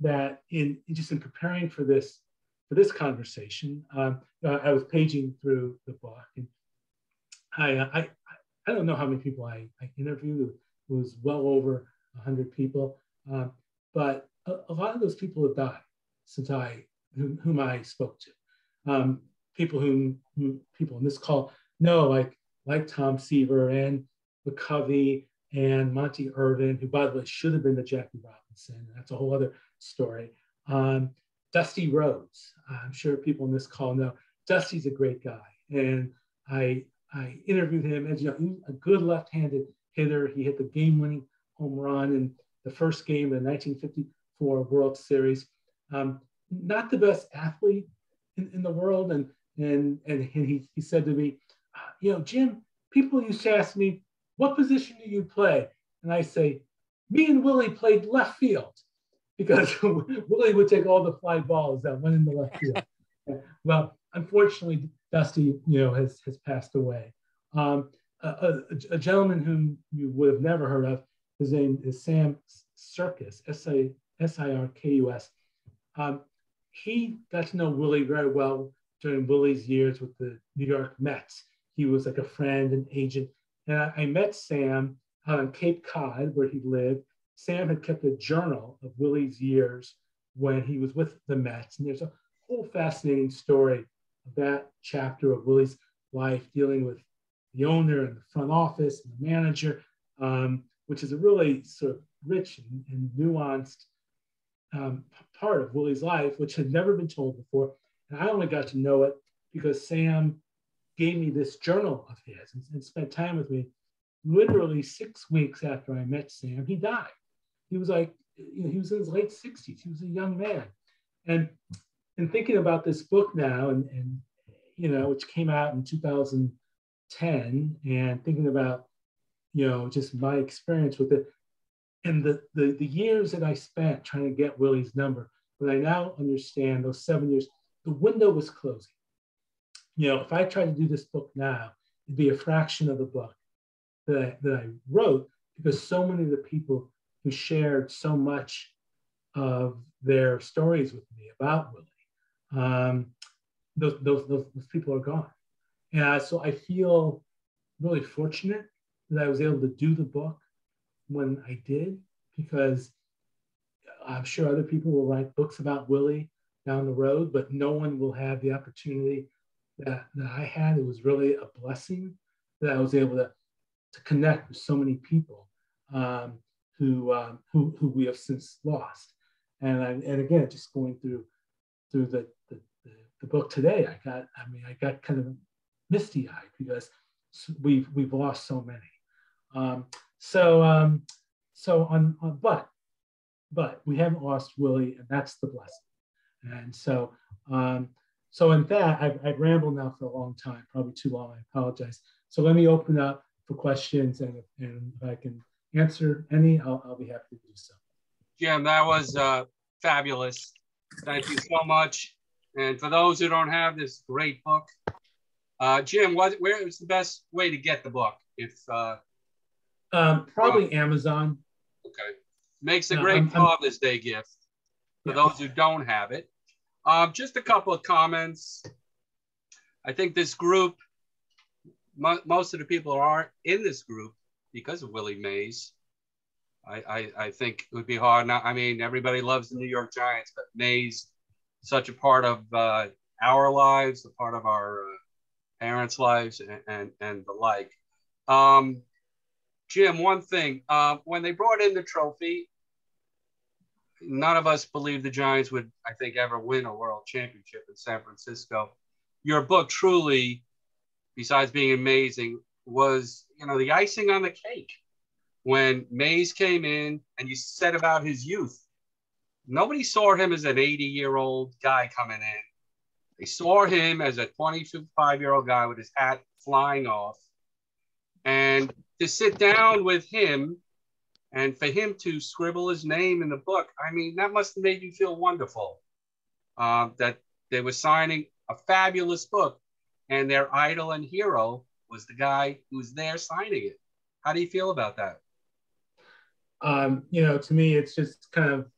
that in just in preparing for this for this conversation, um, uh, I was paging through the book, and I uh, I I don't know how many people I, I interviewed. Was well over hundred people, uh, but a, a, lot of those people have died since I whom, whom I spoke to. Um, people whom, whom people in this call know, like like Tom Seaver and McCovey and Monte Irvin, who, by the way, should have been the Jackie Robinson. That's a whole other story. Um, Dusty Rhodes, I'm sure people in this call know. Dusty's a great guy. And I, I interviewed him as you know, a good left handed hitter. He hit the game winning home run in the first game of the 1954 World Series. Um, not the best athlete in, in the world. And, and, and he, he said to me, you know, Jim, people used to ask me, what position do you play? And I say, me and Willie played left field because Willie would take all the fly balls that went in the left field. well, unfortunately, Dusty, you know, has, has passed away. Um, a, a, a, gentleman whom you would have never heard of, his name is Sam Sirkus, S-I-R-K-U-S. Um, he got to know Willie very well during Willie's years with the New York Mets he was like a friend and agent. And I, I met Sam on Cape Cod, where he lived. Sam had kept a journal of Willie's years when he was with the Mets. And there's a whole fascinating story of that chapter of Willie's life dealing with the owner and the front office and the manager, um, which is a really sort of rich and, and nuanced um, part of Willie's life, which had never been told before. And I only got to know it because Sam gave me this journal of his and, and spent time with me. Literally six weeks after I met Sam, he died. He was like, you know, he was in his late 60s. He was a young man. And in thinking about this book now, and, and you know, which came out in 2010, and thinking about, you know, just my experience with it, and the, the, the years that I spent trying to get Willie's number, but I now understand those seven years, the window was closing you know, if I tried to do this book now, it'd be a fraction of the book that I, that I wrote because so many of the people who shared so much of their stories with me about Willie, um, those, those, those, people are gone. And so I feel really fortunate that I was able to do the book when I did because I'm sure other people will write books about Willie down the road, but no one will have the opportunity that, that I had. It was really a blessing that I was able to, to connect with so many people um, who, um, who, who we have since lost. And, I, and again, just going through through the, the, the book today, I got, I mean, I got kind of misty eyed because we've, we've lost so many. Um, so, um, so on, on, but, but we haven't lost Willie, and that's the blessing. And so, um, so in that, I've, I've rambled now for a long time, probably too long. I apologize. So let me open up for questions, and, and if I can answer any, I'll, I'll be happy to do so. Jim, that was uh, fabulous. Thank you so much. And for those who don't have this great book, uh, Jim, what, where is the best way to get the book? If uh, um, probably Amazon. Okay, makes a great I'm, Father's Day gift for yeah. those who don't have it. Um, just a couple of comments. I think this group, mo most of the people are in this group because of Willie Mays. I, I, I think it would be hard. Now, I mean, everybody loves the New York Giants, but Mays, such a part of uh, our lives, a part of our uh, parents' lives, and, and, and the like. Um, Jim, one thing, uh, when they brought in the trophy, none of us believed the Giants would, I think, ever win a world championship in San Francisco. Your book truly, besides being amazing, was, you know, the icing on the cake. When Mays came in and you said about his youth, nobody saw him as an 80 year old guy coming in. They saw him as a 25 year old guy with his hat flying off. And to sit down with him and for him to scribble his name in the book, I mean, that must have made you feel wonderful uh, that they were signing a fabulous book and their idol and hero was the guy who's there signing it. How do you feel about that? Um, you know, to me, it's just kind of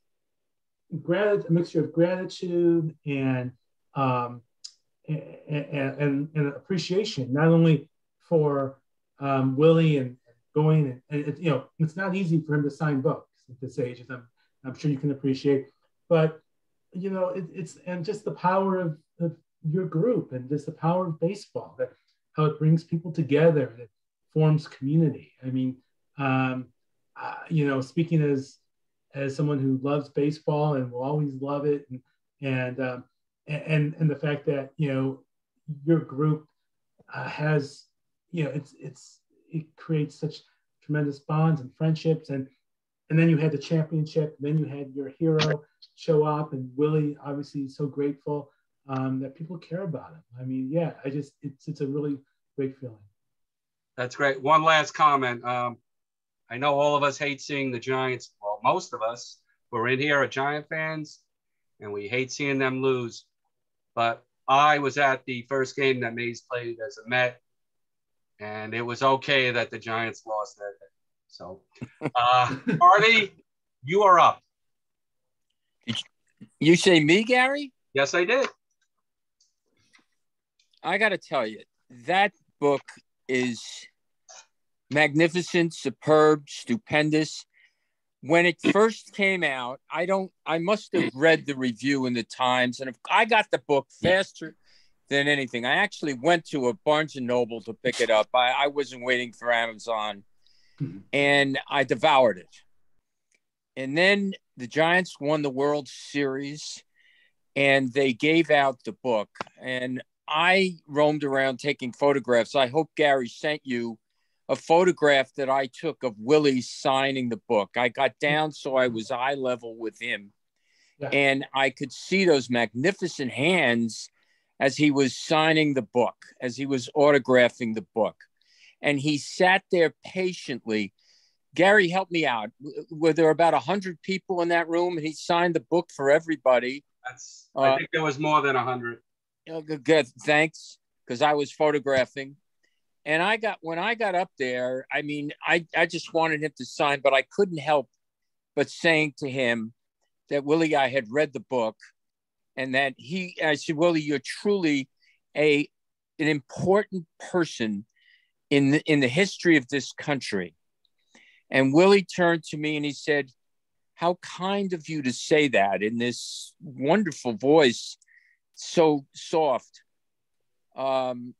grat- a mixture of gratitude and, um, and, and, appreciation, not only for um, Willie and going and, you know it's not easy for him to sign books at this age, as I'm I'm sure you can appreciate. But you know it, it's and just the power of, of your group and just the power of baseball that how it brings people together it forms community. I mean, um, uh, you know, speaking as as someone who loves baseball and will always love it, and and um, and and the fact that you know your group uh, has you know it's it's it creates such tremendous bonds and friendships. And and then you had the championship. Then you had your hero show up, and Willie obviously is so grateful um, that people care about him. I mean, yeah, I just it's it's a really great feeling. That's great. One last comment. Um, I know all of us hate seeing the Giants. Well, most of us we're in here are Giant fans, and we hate seeing them lose. But I was at the first game that Mays played as a Met and it was okay that the Giants lost that day. So, uh, Artie, you are up. You say me, Gary? Yes, I did. I got to tell you, that book is magnificent, superb, stupendous. When it first came out, I don't, I must have read the review in the Times, and if I got the book faster than anything. I actually went to a Barnes and Noble to pick it up. I, I wasn't waiting for Amazon, hmm. and I devoured it. And then the Giants won the World Series, and they gave out the book. And I roamed around taking photographs. I hope Gary sent you a photograph that I took of Willie signing the book. I got down so I was eye level with him. Yeah. And I could see those magnificent hands as he was signing the book, as he was autographing the book. And he sat there patiently. Gary, help me out. Were there about 100 people in that room? And he signed the book for everybody. That's, I uh, think there was more than 100. Good. Thanks. Because I was photographing. And I got, when I got up there, I mean, I, I just wanted him to sign, but I couldn't help but saying to him that Willie, I had read the book and that he, I said, Willie, you're truly a an important person in the, in the history of this country. And Willie turned to me and he said, How kind of you to say that in this wonderful voice, so soft. Um,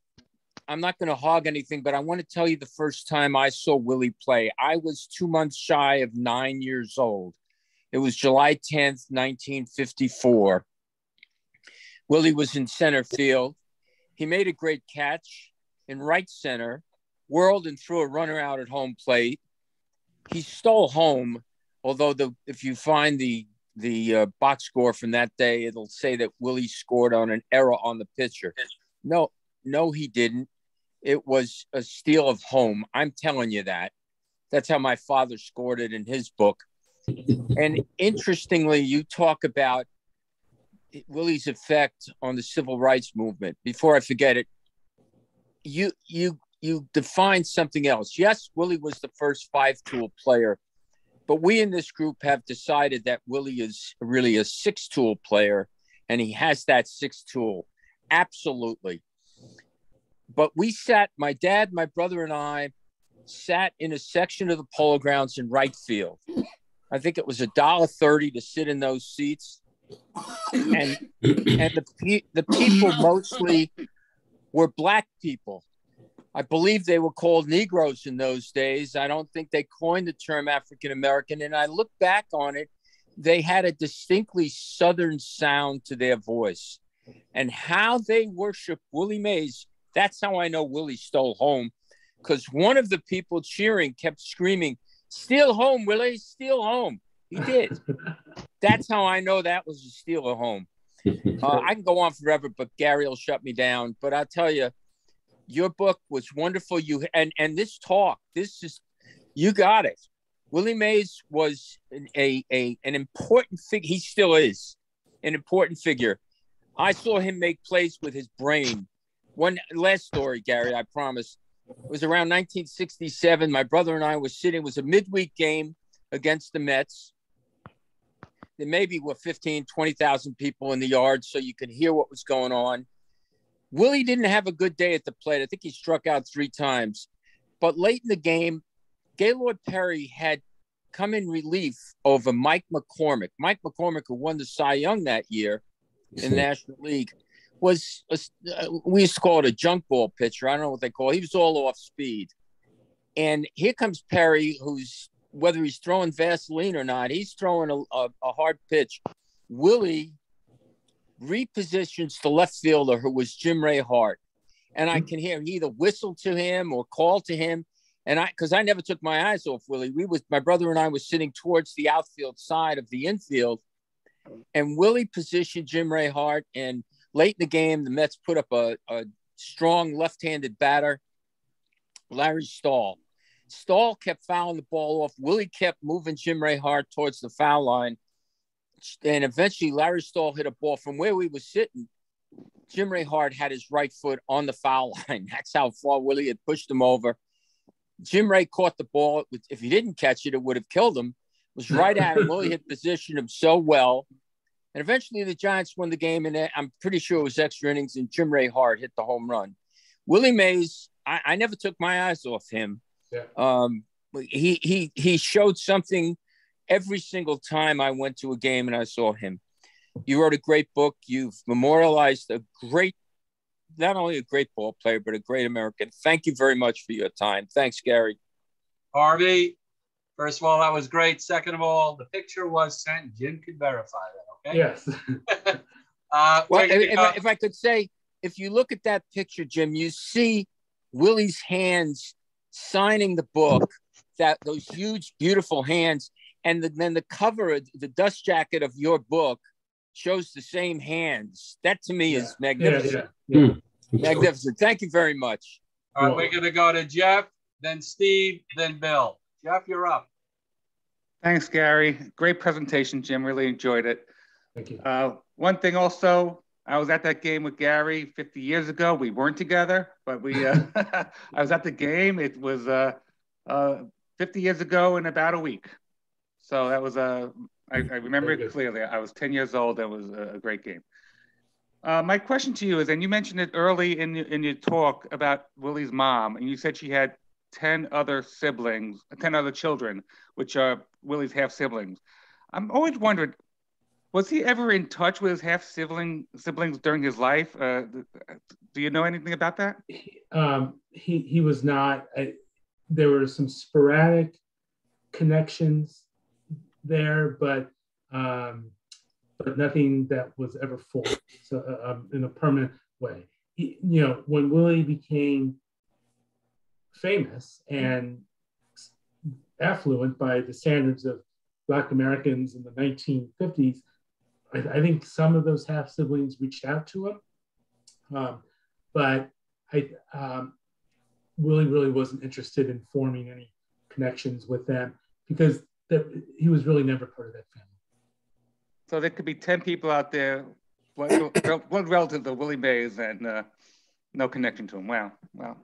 I'm not going to hog anything, but I want to tell you the first time I saw Willie play. I was two months shy of nine years old. It was July 10th, 1954. Willie was in center field. He made a great catch in right center, whirled and threw a runner out at home plate. He stole home, although the if you find the the uh, box score from that day, it'll say that Willie scored on an error on the pitcher. No, no, he didn't. It was a steal of home. I'm telling you that. That's how my father scored it in his book. and interestingly, you talk about Willie's effect on the civil rights movement. Before I forget it, you you you define something else. Yes, Willie was the first five tool player, but we in this group have decided that Willie is really a six tool player, and he has that six tool. Absolutely. But we sat, my dad, my brother, and I sat in a section of the polo grounds in right field. I think it was a dollar thirty to sit in those seats, and and the the people mostly were black people. I believe they were called Negroes in those days. I don't think they coined the term African American. And I look back on it, they had a distinctly Southern sound to their voice. And how they worship Willie Mays, that's how I know Willie stole home. Because one of the people cheering kept screaming, Steal home, Willie, steal home. He did. that's how I know that was a steal of home. Uh, I can go on forever, but Gary will shut me down. But I'll tell you, your book was wonderful. You and and this talk, this is you got it. Willie Mays was an, a, a an important figure. He still is an important figure. I saw him make plays with his brain. One last story, Gary. I promise. It was around 1967. My brother and I were sitting. It was a midweek game against the Mets. There maybe were 15, 20,000 people in the yard, so you could hear what was going on. Willie didn't have a good day at the plate. I think he struck out three times. But late in the game, Gaylord Perry had come in relief over Mike McCormick. Mike McCormick, who won the Cy Young that year in the National League, was a, uh, we used to call it a junk ball pitcher. I don't know what they call it. He was all off speed. And here comes Perry, who's whether he's throwing Vaseline or not, he's throwing a, a, a hard pitch. Willie repositions the left fielder who was Jim Ray Hart. And I can hear either whistle to him or call to him. And I, because I never took my eyes off Willie, we was my brother and I was sitting towards the outfield side of the infield, and Willie positioned Jim Ray Hart. And late in the game, the Mets put up a, a strong left-handed batter, Larry Stahl. Stahl kept fouling the ball off. Willie kept moving Jim Ray Hart towards the foul line and eventually Larry Stahl hit a ball from where we were sitting. Jim Ray Hart had his right foot on the foul line. That's how far Willie had pushed him over. Jim Ray caught the ball. If he didn't catch it, it would have killed him. It was right at him. Willie had positioned him so well. And eventually the Giants won the game. And I'm pretty sure it was extra innings, and Jim Ray Hart hit the home run. Willie Mays, I, I never took my eyes off him. Yeah. Um, he he he showed something every single time I went to a game and I saw him. You wrote a great book. You've memorialized a great, not only a great ball player, but a great American. Thank you very much for your time. Thanks, Gary. Harvey, first of all, that was great. Second of all, the picture was sent. Jim could verify that. Okay. Yes. uh, well, if, if, I, if I could say, if you look at that picture, Jim, you see Willie's hands signing the book. That those huge, beautiful hands and the, then the cover, the dust jacket of your book shows the same hands. That to me yeah. is magnificent. Yeah, yeah, hmm. magnificent. Thank you very much. All right, we're going to go to Jeff, then Steve, then Bill. Jeff, you're up. Thanks, Gary. Great presentation, Jim. Really enjoyed it. Thank you. Uh, one thing also, I was at that game with Gary 50 years ago. We weren't together, but we. Uh, I was at the game. It was uh, uh 50 years ago in about a week. So that was a, I, I remember it clearly. I was 10 years old. That was a, great game. Uh, my question to you is, and you mentioned it early in, in your talk about Willie's mom, and you said she had 10 other siblings, 10 other children, which are Willie's half siblings. I'm always wondering, was he ever in touch with his half sibling siblings during his life? Uh, do you know anything about that? Um, he he was not. I, there were some sporadic connections there, but um, but nothing that was ever full so, uh, um, in a permanent way. He, you know, when Willie became famous and affluent by the standards of Black Americans in the 1950s, I, I think some of those half siblings reached out to him. Um, but I, um, Willie really wasn't interested in forming any connections with them because that, he was really never part of that family. So there could be 10 people out there, one, one relative to Willie Mays and uh, no connection to him. Wow, wow.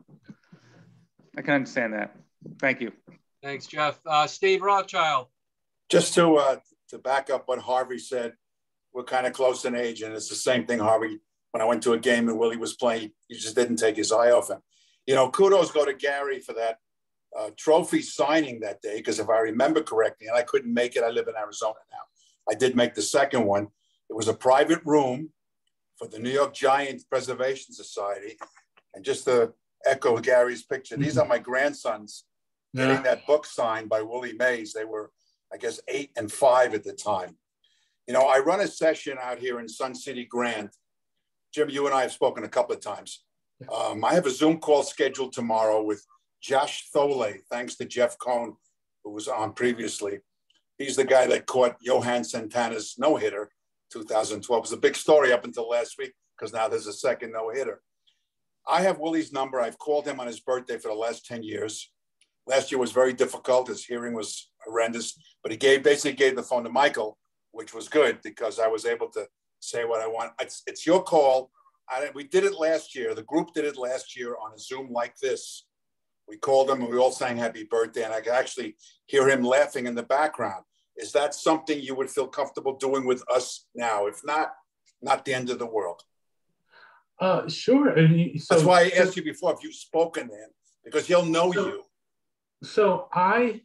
I can understand that. Thank you. Thanks, Jeff. Uh, Steve Rothschild. Just to uh, to back up what Harvey said, we're kind of close in age, and it's the same thing, Harvey. When I went to a game and Willie was playing, he just didn't take his eye off him. You know, kudos go to Gary for that uh, trophy signing that day, because if I remember correctly, and I couldn't make it, I live in Arizona now. I did make the second one. It was a private room for the New York Giants Preservation Society. And just to echo Gary's picture, these are my grandsons getting that book signed by Willie Mays. They were, I guess, eight and five at the time. You know, I run a session out here in Sun City Grand. Jim, you and I have spoken a couple of times. Um, I have a Zoom call scheduled tomorrow with Josh Thole, thanks to Jeff Cohn, who was on previously. He's the guy that caught Johan Santana's no hitter 2012. It was a big story up until last week because now there's a second no hitter. I have Willie's number. I've called him on his birthday for the last 10 years. Last year was very difficult. His hearing was horrendous, but he gave basically gave the phone to Michael, which was good because I was able to say what I want. It's, it's your call. I, we did it last year. The group did it last year on a Zoom like this. We called him and we all sang happy birthday, and I could actually hear him laughing in the background. Is that something you would feel comfortable doing with us now? If not, not the end of the world. Uh, sure. So, That's why I asked you before if you've spoken to him because he'll know so, you. So I,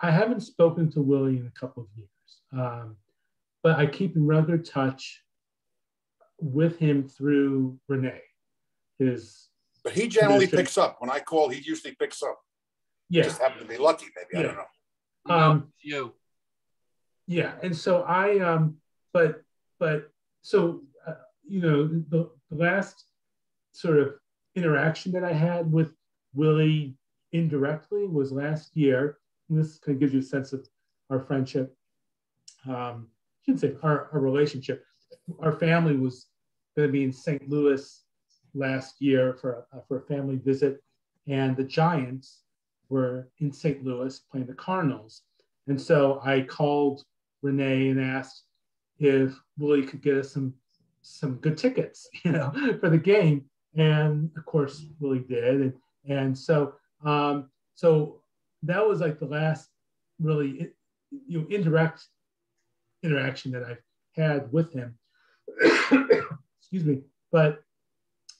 I haven't spoken to Willie in a couple of years, um, but I keep in regular touch with him through Renee, his. But he generally picks up when I call. He usually picks up. Yeah. Just happen to be lucky, maybe. Yeah. I don't know. Um, you. Yeah, and so I, um, but but so uh, you know the, the last sort of interaction that I had with Willie indirectly was last year. And this kind of gives you a sense of our friendship. Um, I shouldn't say our, our relationship. Our family was going to be in St. Louis last year for a, for a family visit, and the Giants were in St. Louis playing the Cardinals. And so I called Renee and asked if Willie could get us some some good tickets, you know, for the game. And of course, Willie did. And, and so um, so that was like the last really you know indirect interaction that I've had with him. Excuse me. But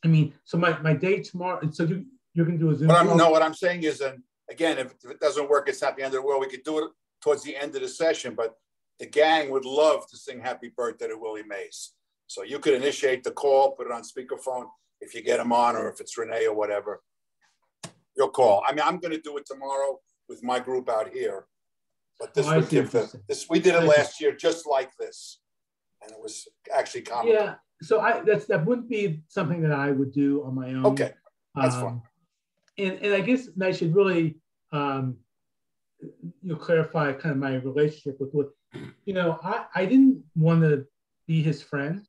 I mean, so my, my day tomorrow, so you, you're going to do a Zoom. What I'm, no, what I'm saying is, and again, if, if, it doesn't work, it's not the end of the world. We could do it towards the end of the session, but the gang would love to sing happy birthday to Willie Mays. So you could initiate the call, put it on speakerphone if you get him on, or if it's Renee or whatever. Your call. I mean, I'm going to do it tomorrow with my group out here, but this would give the this. We did it last year just like this, and it was actually common. Yeah. So I that's that wouldn't be something that I would do on my own. Okay, that's um, fine. And and I guess I should really um, you know clarify kind of my relationship with what you know, I, I didn't want to be his friend.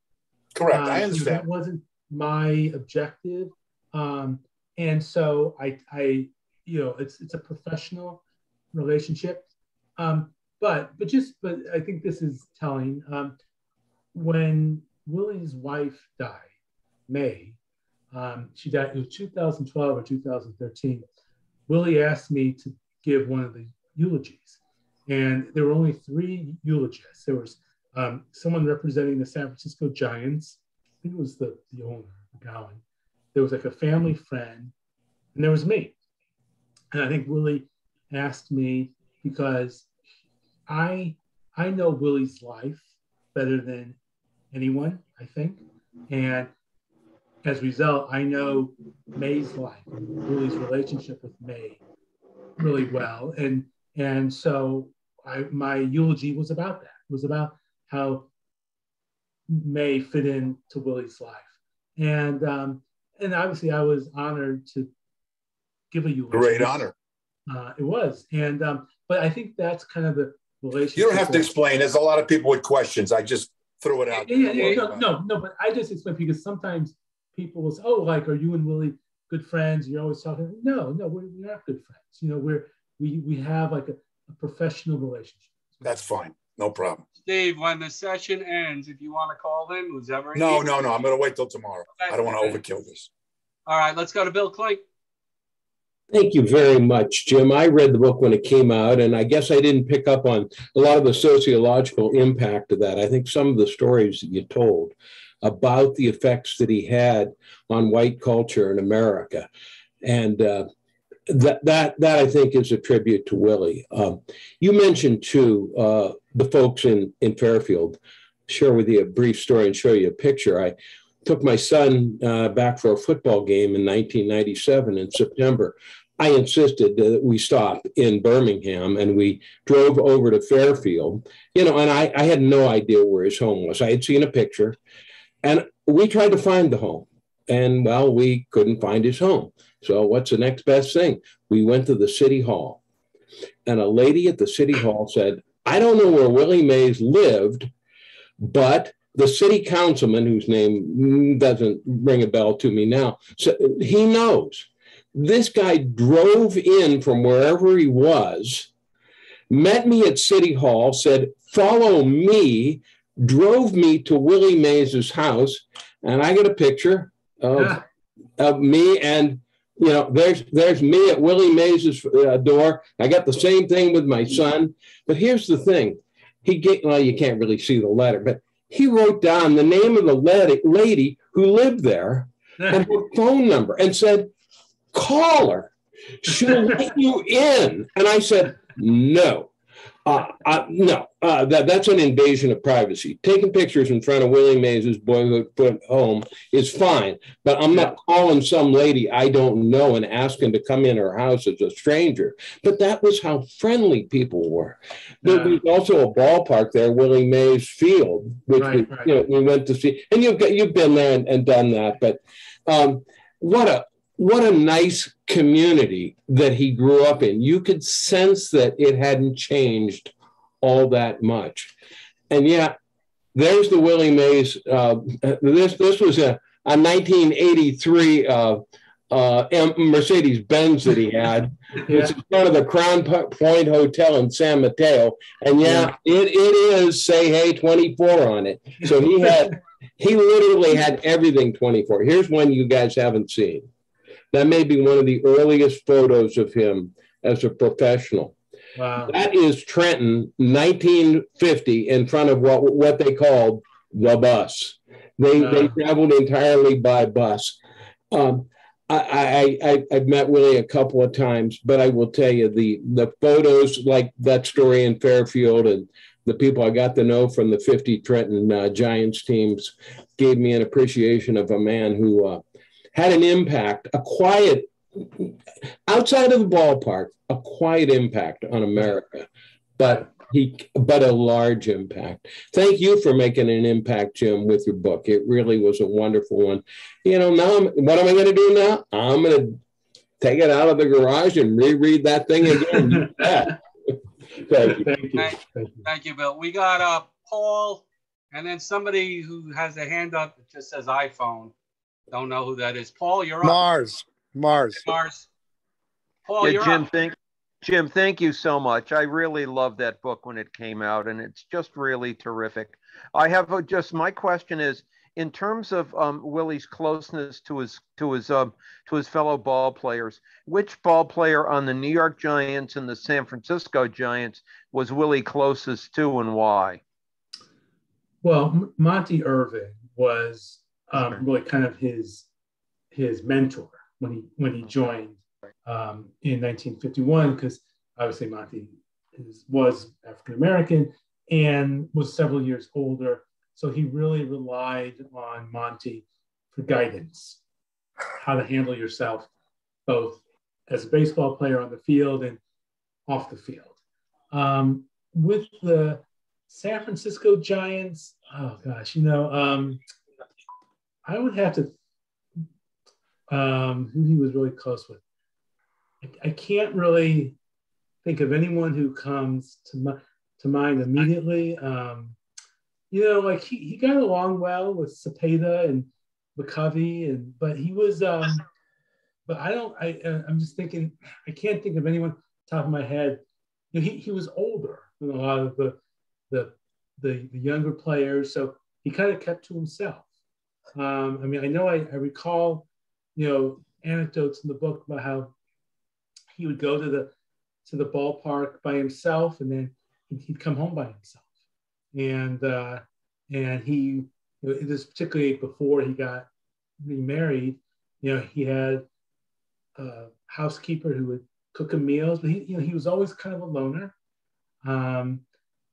Correct. Uh, I understand. That wasn't my objective. Um, and so I, I, you know, it's it's a professional relationship. Um, but but just but I think this is telling. Um, when Willie's wife died, Mae, um, she died in 2012 or 2013. Willie asked me to give one of the eulogies. And there were only three eulogists. There was um, someone representing the San Francisco Giants. I think it was the, the owner, Gowan. There was like a family friend, and there was me. And I think Willie asked me because I I know Willie's life better than anyone, I think. And as a result, I know Mae's life, Willie's relationship with Mae really well. And and so I, my eulogy was about that. It was about how Mae fit into Willie's life. And um, and obviously I was honored to give a eulogy. Great honor. Uh, it was. And um, but I think that's kind of the relationship. You don't have to explain. There's a lot of people with questions. I just threw it out. Yeah, yeah, yeah no, no, no, but I just explain because sometimes people will say, "Oh, like, are you and Willie good friends? You're always talking." No, no, we're, we're not good friends. You know, we're we we have like a, a professional relationship. That's fine. No problem. Steve, when the session ends, if you want to call in, who's ever. No, no, no. I'm going to wait till tomorrow. Okay. I don't want to overkill this. All right, let's go to Bill Klink. Thank you very much, Jim. I read the book when it came out, and I guess I didn't pick up on a lot of the sociological impact of that. I think some of the stories that you told about the effects that he had on white culture in America, and uh, that that that I think is a tribute to Willie. Um, you mentioned too uh, the folks in in Fairfield. Share with you a brief story and show you a picture. I took my son uh, back for a football game in 1997 in September. I insisted that we stop in Birmingham and we drove over to Fairfield, you know, and I, I had no idea where his home was. I had seen a picture and we tried to find the home and well, we couldn't find his home. So what's the next best thing? We went to the city hall and a lady at the city hall said, I don't know where Willie Mays lived, but the city councilman, whose name doesn't ring a bell to me now, so he knows. This guy drove in from wherever he was, met me at City Hall, said, Follow me, drove me to Willie Mays's house. And I get a picture of, of me and you know, there's there's me at Willie Mays's uh, door. I got the same thing with my son. But here's the thing: he get well, you can't really see the letter, but he wrote down the name of the lady who lived there and her phone number and said, call her. She'll let you in. And I said, no. Uh, uh, no, uh, that, that's an invasion of privacy. Taking pictures in front of Willie Mays's boyhood home is fine, but I'm not calling some lady I don't know and asking to come in her house as a stranger. But that was how friendly people were. Yeah. There was also a ballpark there, Willie Mays Field, which right, we, right. you know, we went to see. And you've got, you've been there and, and done that. But um, what a what a nice community that he grew up in. You could sense that it hadn't changed all that much. And yet, there's the Willie Mays. Uh, this this was a, a 1983 uh, uh, Mercedes Benz that he had. yeah. It's in front of the Crown Point Hotel in San Mateo, and yeah, yeah. It, it is say hey 24 on it. So he had he literally had everything 24. Here's one you guys haven't seen. That may be one of the earliest photos of him as a professional. Wow. That is Trenton, 1950, in front of what, what they called the bus. They, wow. they traveled entirely by bus. Um, I, I, I, have met Willie a couple of times, but I will tell you the, the photos like that story in Fairfield and the people I got to know from the 50 Trenton uh, Giants teams gave me an appreciation of a man who uh, had an impact, a quiet, outside of the ballpark, a quiet impact on America, but he, but a large impact. Thank you for making an impact, Jim, with your book. It really was a wonderful one. You know, now I'm, what am I going to do now? I'm going to take it out of the garage and reread that thing again. Thank you. Thank you. Thank, thank you, Bill. We got uh, Paul, and then somebody who has a hand up that just says iPhone. Don't know who that is. Paul, you're Mars. Up. Mars. Mars. Paul, yeah, you're Jim, up. thank Jim, thank you so much. I really loved that book when it came out, and it's just really terrific. I have a, just my question is in terms of um, Willie's closeness to his to his um, to his fellow ball players. Which ball player on the New York Giants and the San Francisco Giants was Willie closest to, and why? Well, Monte Irvin was um, really kind of his his mentor when he when he joined um, in 1951 because obviously Monte is, was African American and was several years older, so he really relied on Monte for guidance, how to handle yourself, both as a baseball player on the field and off the field. Um, with the San Francisco Giants, oh gosh, you know, um, I would have to um, who he was really close with. I, I, can't really think of anyone who comes to my to mind immediately. Um, you know, like he, he got along well with Cepeda and McCovey, and but he was, um, but I don't, I, I'm just thinking, I can't think of anyone top of my head. You know, he, he was older than a lot of the, the, the, the younger players, so he kind of kept to himself. Um, I mean, I know I, I recall, you know, anecdotes in the book about how he would go to the to the ballpark by himself, and then he'd come home by himself. And uh, and he, this particularly before he got remarried, you know, he had a housekeeper who would cook him meals, but he, you know, he was always kind of a loner. Um,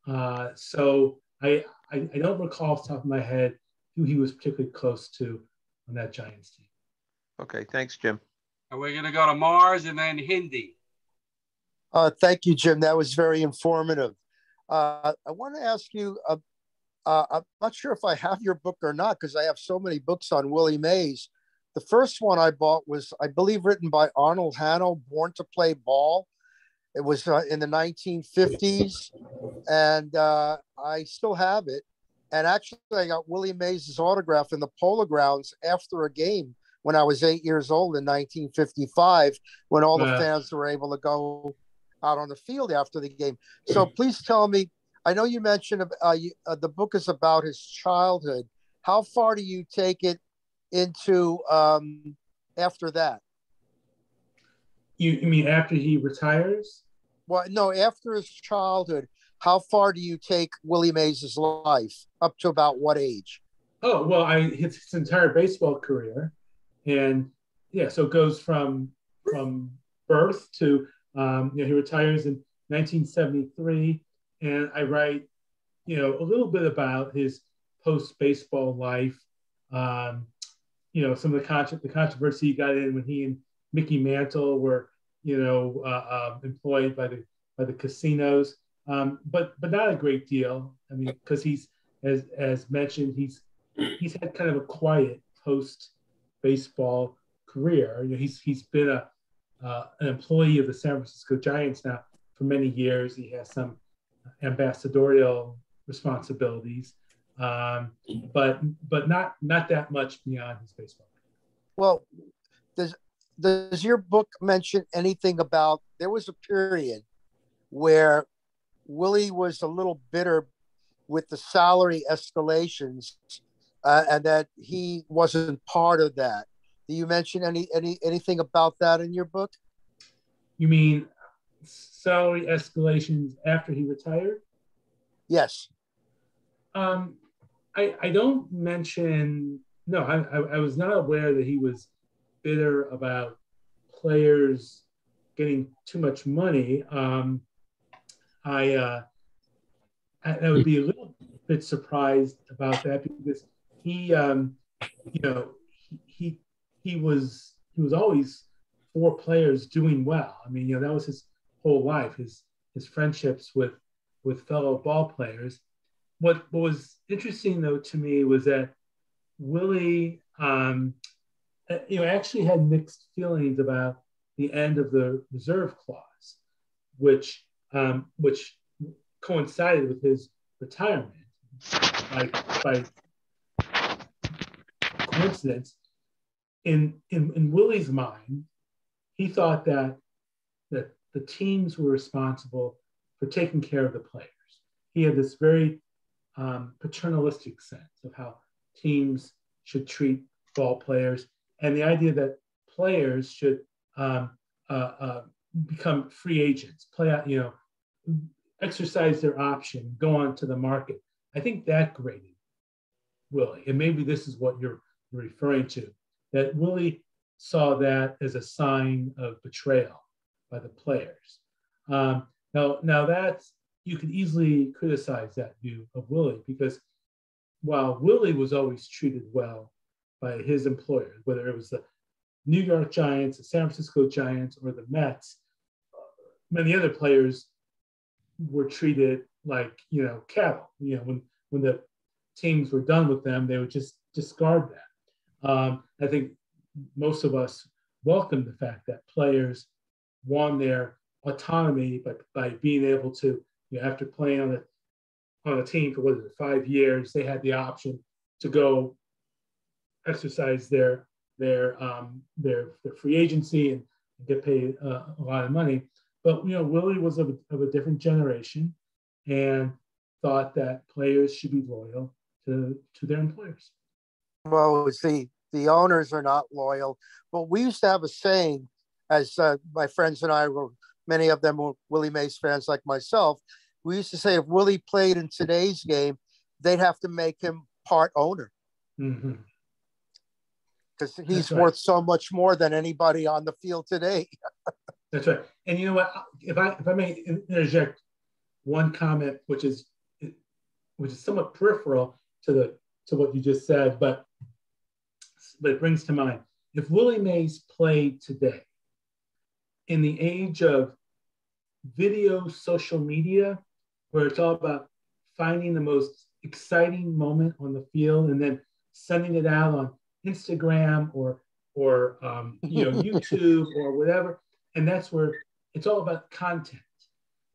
uh, so I, I, I don't recall off the top of my head who he was particularly close to on that Giants team. Okay, thanks, Jim. And we're going to go to Mars and then Hindi. Uh, thank you, Jim. That was very informative. Uh, I want to ask you, uh, uh, I'm not sure if I have your book or not because I have so many books on Willie Mays. The first one I bought was, I believe, written by Arnold Hano, Born to Play Ball. It was uh, in the 1950s, and uh, I still have it. And actually, I got Willie Mays' autograph in the Polo Grounds after a game when I was eight years old in 1955, when all the fans were able to go out on the field after the game. So please tell me. I know you mentioned uh, you, uh, the book is about his childhood. How far do you take it into um, after that? You, you mean after he retires? Well, no, after his childhood. How far do you take Willie Mays' life? Up to about what age? Oh well, I his, his entire baseball career, and yeah, so it goes from from birth to um, you know, he retires in 1973, and I write, you know, a little bit about his post-baseball life. Um, you know, some of the, con- the controversy he got in when he and Mickey Mantle were, you know, uh, uh, employed by the by the casinos, um, but but not a great deal. I mean, because he's as as mentioned, he's he's had kind of a quiet post baseball career. You know, he's he's been a uh, an employee of the San Francisco Giants now for many years. He has some ambassadorial responsibilities, um, but but not not that much beyond his baseball. Well, does does your book mention anything about? There was a period where Willie was a little bitter with the salary escalations, uh, and that he wasn't part of that. Do you mention any any anything about that in your book? You mean salary escalations after he retired? Yes. Um, I I don't mention. No, I, I, I was not aware that he was bitter about players getting too much money. Um, I, uh, I, I would be a little bit surprised about that because he, um, you know, he, he was he was always for players doing well. I mean, you know, that was his whole life, his his friendships with with fellow ball players. What what was interesting though to me was that Willie, um, you know, actually had mixed feelings about the end of the reserve clause, which um, which coincided with his retirement. By, by coincidence, in, in, in Willie's mind, he thought that, that the teams were responsible for taking care of the players. He had this very um, paternalistic sense of how teams should treat ball players and the idea that players should um, uh, uh, become free agents, play out, you know, exercise their option, go on to the market. I think that grated Willie, and maybe this is what you're referring to that Willie saw that as a sign of betrayal by the players. Um, now, now that's you could easily criticize that view of Willie because while Willie was always treated well by his employers, whether it was the New York Giants, the San Francisco Giants, or the Mets, many other players were treated like you know cattle. You know, when when the teams were done with them, they would just discard them. Um, I think most of us welcome the fact that players won their autonomy by, by being able to you know, after playing on a on a team for what is it, five years, they had the option to go exercise their their um, their their free agency and get paid uh, a lot of money. But you know, Willie was of a, of a different generation and thought that players should be loyal to to their employers. Well, it's the the owners are not loyal. But we used to have a saying, as uh, my friends and I were, many of them were Willie Mays fans like myself. We used to say if Willie played in today's game, they'd have to make him part owner. Mm-hmm because he's worth so much more than anybody on the field today. That's right. And you know what? If I if I may interject one comment, which is which is somewhat peripheral to the to what you just said, but but it brings to mind if Willie Mays played today in the age of video social media, where it's all about finding the most exciting moment on the field and then sending it out on Instagram or or um, you know YouTube or whatever, and that's where it's all about content,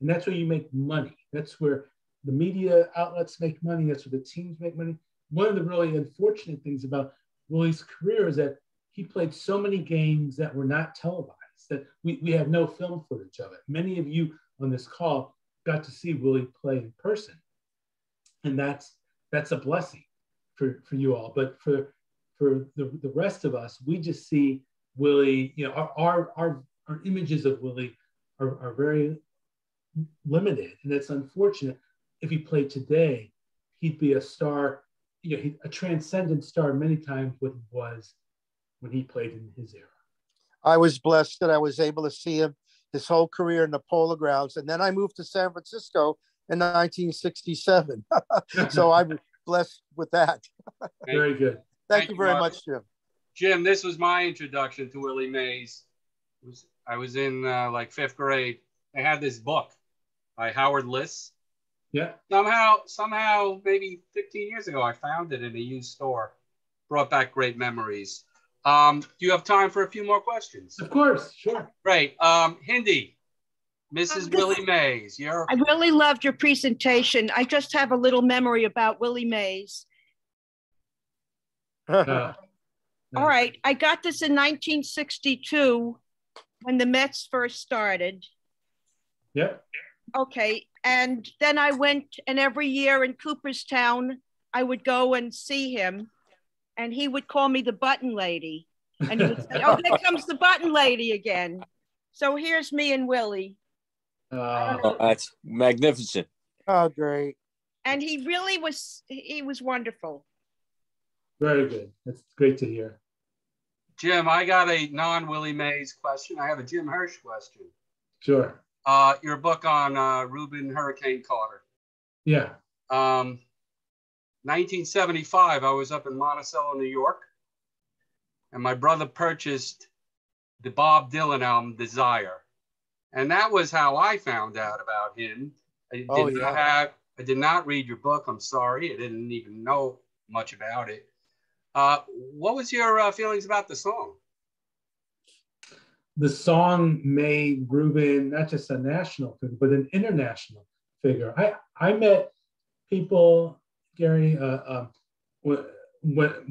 and that's where you make money. That's where the media outlets make money. That's where the teams make money. One of the really unfortunate things about Willie's career is that he played so many games that were not televised that we, we have no film footage of it. Many of you on this call got to see Willie play in person. And that's that's a blessing for, for you all. But for for the, the rest of us, we just see Willie, you know, our, our, our, our images of Willie are, are very limited. And it's unfortunate. If he played today, he'd be a star, you know, he, a transcendent star many times what he was when he played in his era. I was blessed that I was able to see him his whole career in the Polo Grounds. And then I moved to San Francisco in 1967. so I'm blessed with that. Very good. Thank, Thank you very much, Jim. Jim, this was my introduction to Willie Mays. Was, I was in uh, like fifth grade. I had this book by Howard Liss. Yeah. Somehow, somehow, maybe 15 years ago, I found it in a used store. Brought back great memories. Um, do you have time for a few more questions? Of course, sure. Great. Um, Hindi, Mrs. Willie Mays, you're. I really loved your presentation. I just have a little memory about Willie Mays. Uh, All right. I got this in 1962 when the Mets first started. Yeah. Okay. And then I went, and every year in Cooperstown, I would go and see him, and he would call me the button lady. And he would say, Oh, there comes the button lady again. So here's me and Willie. Uh, oh, that's magnificent. Oh, great. And he really was, he was wonderful. Very good. That's great to hear. Jim, I got a non Willie Mays question. I have a Jim Hirsch question. Sure. Uh, your book on uh, Rubin Hurricane Carter. Yeah. Um, 1975, I was up in Monticello, New York, and my brother purchased the Bob Dylan album Desire. And that was how I found out about him. I did, oh, yeah. not have, I did not read your book. I'm sorry. I didn't even know much about it. Uh, what was your uh, feelings about the song? The song made Rubin not just a national figure, but an international figure. I, I met people, Gary, uh, um, when,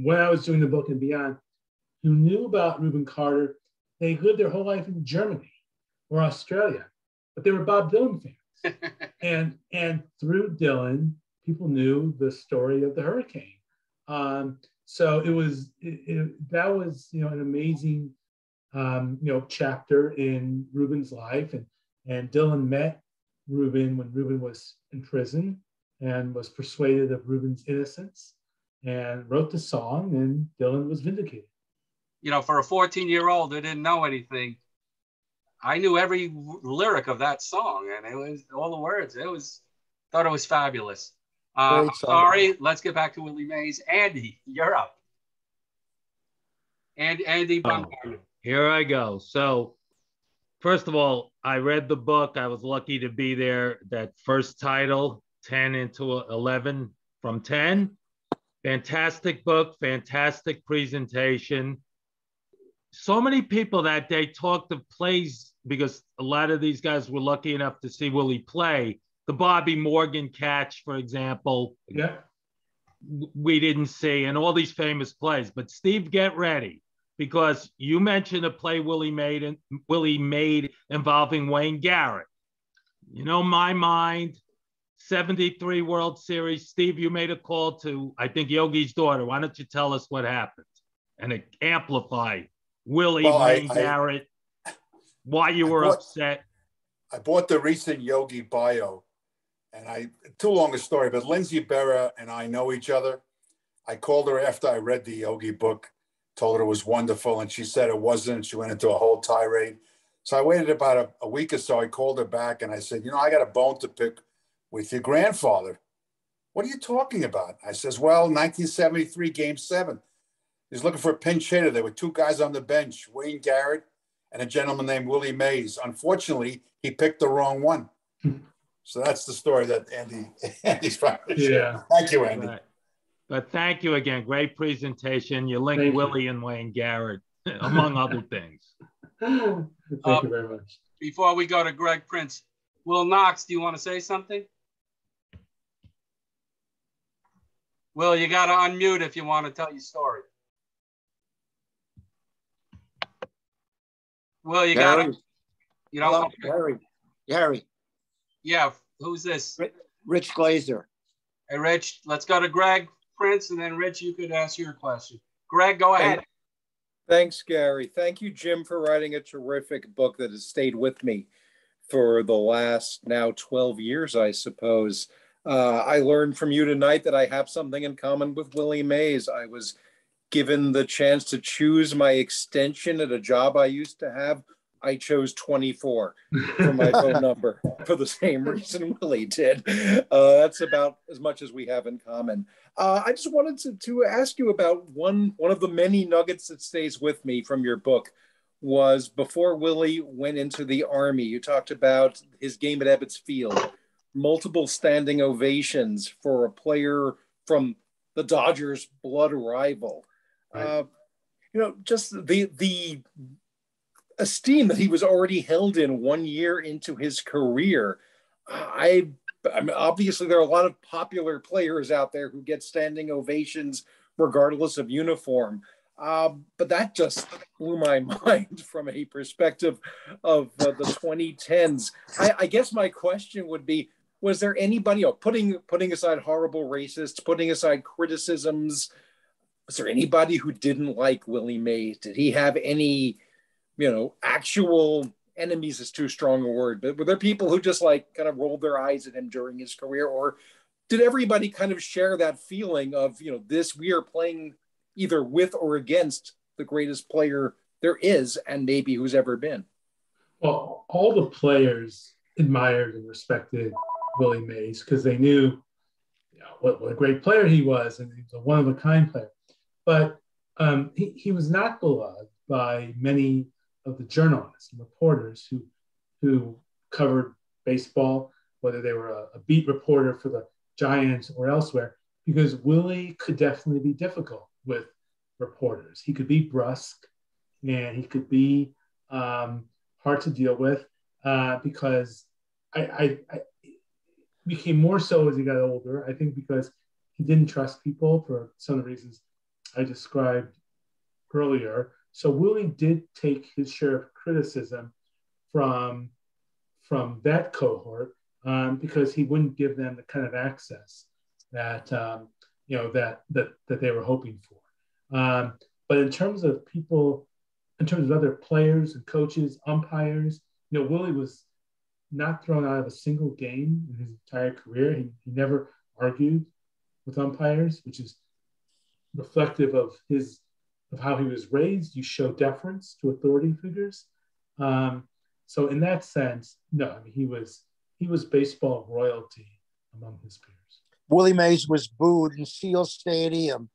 when I was doing the book and beyond, who knew about Rubin Carter. They lived their whole life in Germany or Australia, but they were Bob Dylan fans. and, and through Dylan, people knew the story of the hurricane. Um, so it was it, it, that was you know an amazing um, you know chapter in Rubin's life, and and Dylan met Rubin when Rubin was in prison and was persuaded of Rubin's innocence and wrote the song, and Dylan was vindicated. You know, for a 14 year old who didn't know anything, I knew every lyric of that song, and it was all the words. It was thought it was fabulous. Uh, sorry, let's get back to Willie Mays. Andy, you're up. And Andy oh, Here I go. So, first of all, I read the book. I was lucky to be there. That first title, 10 into 11 from 10. Fantastic book, fantastic presentation. So many people that day talked of plays because a lot of these guys were lucky enough to see Willie play the Bobby Morgan catch, for example. Yeah. We didn't see, and all these famous plays. But Steve, get ready because you mentioned a play Willie made and Willie made involving Wayne Garrett. You know my mind. 73 World Series. Steve, you made a call to, I think, Yogi's daughter. Why don't you tell us what happened and amplify Willie Well, Wayne I- Garrett, why you were bought- upset? I bought the recent Yogi bio, and I too long a story, but Lindsay Berra and I know each other. I called her after I read the Yogi book, told her it was wonderful, and she said it wasn't. She went into a whole tirade. So I waited about a, a week or so. I called her back and I said, you know, I got a bone to pick with your grandfather. What are you talking about? I says, well, 1973, game seven. He's looking for a pinch hitter. There were two guys on the bench, Wayne Garrett and a gentleman named Willie Mays. Unfortunately, he picked the wrong one. Hmm. So that's the story that Andy Andy's trying to share. Yeah. Thank you, Andy. Right. But thank you again. Great presentation. You linked Thank you. Willie and Wayne Garrett, among other things. Thank Uh, you very much. Before we go to Greg Prince, Will Knox, do you want to say something? Will, you got to unmute if you want to tell your story. Will, you got to, Gary, you hello, know, Gary, Gary, yeah, who's this? Rich Glazer. Hey, Rich, let's go to Greg Prince, and then Rich, you could ask your question. Greg, go ahead. Thanks, Gary. Thank you, Jim, for writing a terrific book that has stayed with me for the last now 12 years, I suppose. Uh, I learned from you tonight that I have something in common with Willie Mays. I was given the chance to choose my extension at a job I used to have. I chose 24 for my phone number for the same reason Willie did. Uh, that's about as much as we have in common. Uh, I just wanted to, to ask you about one one of the many nuggets that stays with me from your book was before Willie went into the army. You talked about his game at Ebbets Field, multiple standing ovations for a player from the Dodgers' blood rival. Uh, you know, just the the esteem that he was already held in one year into his career. I, I mean, obviously there are a lot of popular players out there who get standing ovations regardless of uniform. Um, but that just blew my mind from a perspective of uh, the 2010s. I, I guess my question would be: Was there anybody, you know, putting putting aside horrible racists, putting aside criticisms, was there anybody who didn't like Willie Mays? Did he have any, you know, actual enemies is too strong a word, but were there people who just like kind of rolled their eyes at him during his career, or did everybody kind of share that feeling of, you know, this we are playing either with or against the greatest player there is and maybe who's ever been? Well, all the players admired and respected Willie Mays because they knew you know, what, what a great player he was and he was a one of a kind player. But um, he, he was not beloved by many of the journalists and reporters who, who covered baseball, whether they were a, a beat reporter for the Giants or elsewhere, because Willie could definitely be difficult with reporters. He could be brusque and he could be um, hard to deal with uh, because I, I, I became more so as he got older. I think because he didn't trust people for some of the reasons I described earlier. So Willie did take his share of criticism from from that cohort um, because he wouldn't give them the kind of access that um, you know that that that they were hoping for. Um, but in terms of people, in terms of other players and coaches, umpires, you know, Willie was not thrown out of a single game in his entire career. He, he never argued with umpires, which is reflective of his of how he was raised. You show deference to authority figures. Um, so in that sense, no, I mean he was he was baseball royalty among his peers. Willie Mays was booed in Seal Stadium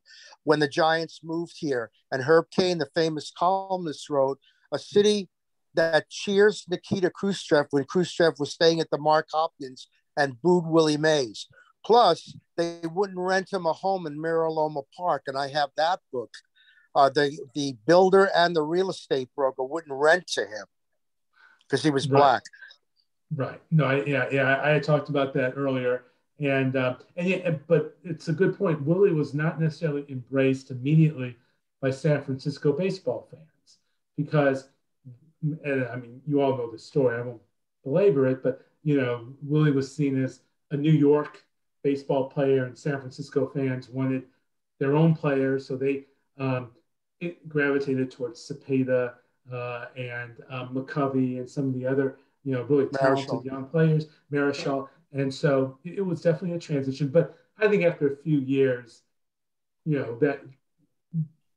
when the Giants moved here. And Herb Caen, the famous columnist, wrote, a city that cheers Nikita Khrushchev when Khrushchev was staying at the Mark Hopkins and booed Willie Mays. Plus, they wouldn't rent him a home in Miraloma Park. And I have that book. Uh, the, the builder and the real estate broker wouldn't rent to him because he was black. Right. No, I, yeah, yeah. I, talked about that earlier, and uh, and yeah, but it's a good point. Willie was not necessarily embraced immediately by San Francisco baseball fans because, and I mean, you all know the story. I won't belabor it, but you know, Willie was seen as a New York baseball player, and San Francisco fans wanted their own players, so they um, gravitated towards Cepeda uh, and um, McCovey and some of the other you know, really talented Marichal. young players, Marichal. And so it was definitely a transition. But I think after a few years, you know, that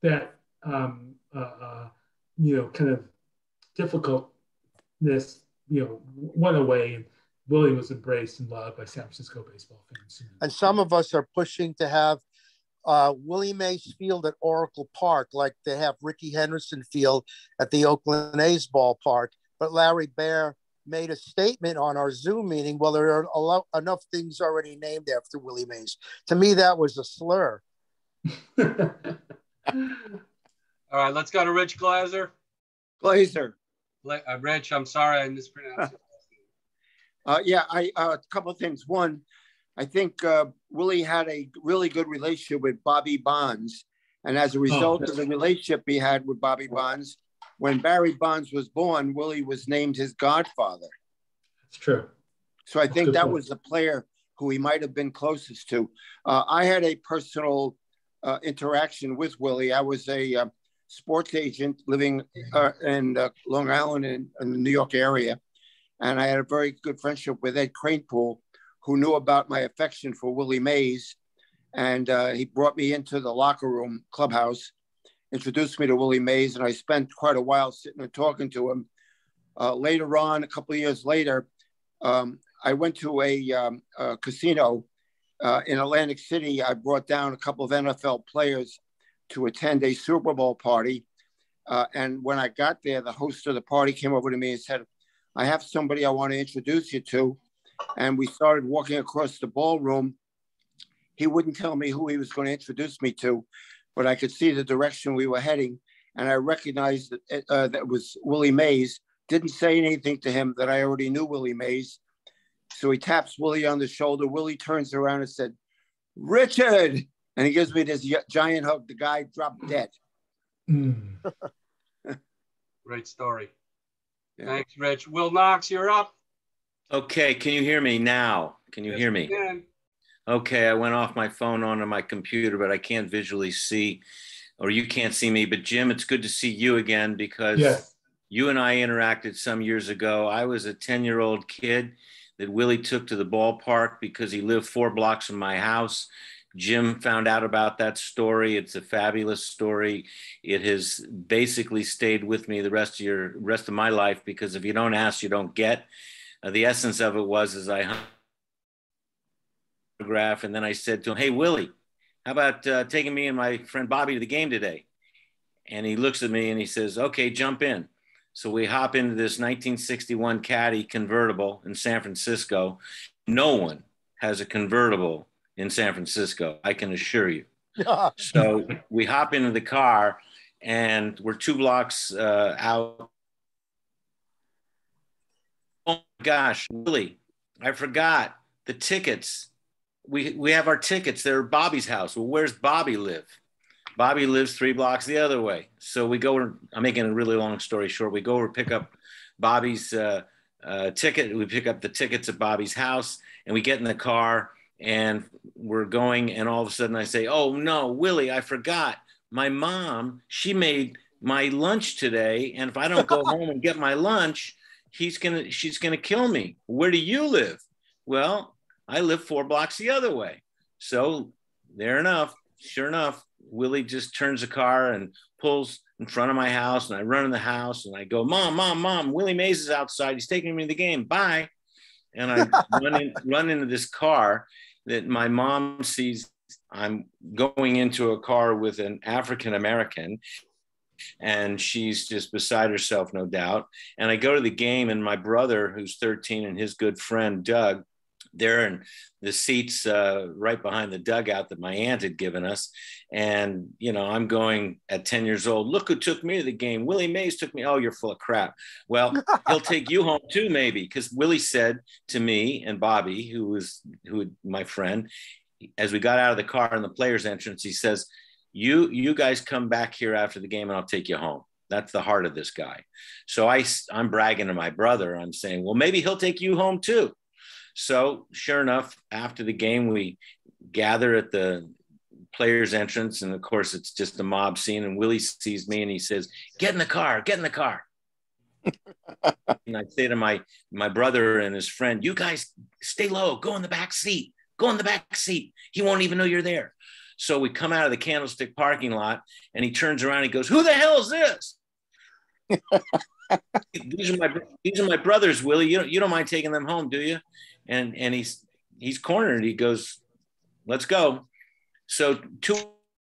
that um, uh, uh, you know, kind of difficultness, you know, went away and Willie was embraced and loved by San Francisco baseball fans. And some of us are pushing to have uh, Willie Mays Field at Oracle Park, like they have Rickey Henderson Field at the Oakland A's ballpark. But Larry Baer made a statement on our Zoom meeting. Well, there are lot, enough things already named after Willie Mays. To me, that was a slur. All right, let's go to Rich Glazer. Glazer. Uh, Rich, I'm sorry I mispronounced it. Uh, yeah, I uh, a couple of things. One, I think uh, Willie had a really good relationship with Bobby Bonds, and as a oh, result oh, of the relationship he had with Bobby Bonds, when Barry Bonds was born, Willie was named his godfather. That's true. So I think that point. was the player who he might have been closest to. Uh, I had a personal uh, interaction with Willie. I was a uh, sports agent living uh, in uh, Long Island in, in, the New York area. And I had a very good friendship with Ed Kranepool, who knew about my affection for Willie Mays. And uh, he brought me into the locker room clubhouse introduced me to Willie Mays, and I spent quite a while sitting and talking to him. Uh, later on, a couple of years later, um, I went to a, um, a casino uh, in Atlantic City. I brought down a couple of NFL players to attend a Super Bowl party. Uh, and when I got there, the host of the party came over to me and said, I have somebody I want to introduce you to. And we started walking across the ballroom. He wouldn't tell me who he was going to introduce me to but I could see the direction we were heading. And I recognized that it, uh, that was Willie Mays. Didn't say anything to him that I already knew Willie Mays. So he taps Willie on the shoulder. Willie turns around and said, Richard. And he gives me this giant hug. The guy dropped dead. Mm. Great story. Yeah. Thanks, Rich. Will Knox, you're up. Okay, can you hear me now? Can you yes, hear me? okay, I went off my phone onto my computer, but I can't visually see, or you can't see me. But Jim, it's good to see you again because yeah. you and I interacted some years ago. I was a 10 year old kid that Willie took to the ballpark because he lived four blocks from my house. Jim found out about that story. It's a fabulous story. It has basically stayed with me the rest of your rest of my life because if you don't ask, you don't get. Uh, the essence of it was as I autograph. And then I said to him, Hey, Willie, how about uh, taking me and my friend Bobby to the game today? And he looks at me and he says, Okay, jump in. So we hop into this 1961 Caddy convertible in San Francisco. No one has a convertible in San Francisco, I can assure you. so we hop into the car and we're two blocks uh, out. Oh my gosh, Willie, I forgot the tickets we we have our tickets. They're Bobby's house. Well, where's Bobby live? Bobby lives three blocks the other way. So we go. I'm making a really long story short. We go over pick up Bobby's uh, uh, ticket. We pick up the tickets at Bobby's house, and we get in the car, and we're going. And all of a sudden, I say, "Oh no, Willie! I forgot. My mom. She made my lunch today, and if I don't go home and get my lunch, he's gonna. She's gonna kill me. Where do you live? Well, I live four blocks the other way. So there enough, sure enough, Willie just turns the car and pulls in front of my house, and I run in the house and I go, Mom, Mom, Mom, Willie Mays is outside. He's taking me to the game. Bye. And I run, in, run into this car that my mom sees. I'm going into a car with an African American, and she's just beside herself, no doubt. And I go to the game, and my brother, who's 13, and his good friend Doug, there in the seats uh, right behind the dugout that my aunt had given us. And, you know, I'm going at 10 years old, look who took me to the game. Willie Mays took me. Oh, you're full of crap. Well, he'll take you home too, maybe. Because Willie said to me and Bobby, who was who my friend, as we got out of the car in the players entrance, he says, you, you guys come back here after the game and I'll take you home. That's the heart of this guy. So I, I'm bragging to my brother. I'm saying, well, maybe he'll take you home too. So, sure enough, after the game, we gather at the players' entrance, and of course, it's just a mob scene. And Willie sees me and he says, "Get in the car! Get in the car!" and I say to my my brother and his friend, "You guys stay low. Go in the back seat. Go in the back seat. He won't even know you're there." So we come out of the Candlestick parking lot, and he turns around. And he goes, "Who the hell is this?" these are my these are my brothers, Willie. You don't you don't mind taking them home, do you? and and he's he's cornered. He goes, "Let's go." So two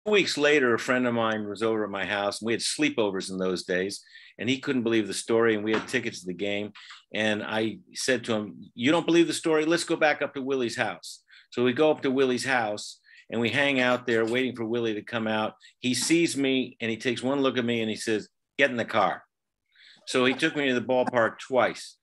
weeks later, a friend of mine was over at my house, and we had sleepovers in those days, and he couldn't believe the story. And we had tickets to the game, and I said to him, "You don't believe the story? Let's go back up to Willie's house." So we go up to Willie's house, and we hang out there waiting for Willie to come out. He sees me, and he takes one look at me, and he says, "Get in the car." So he took me to the ballpark twice.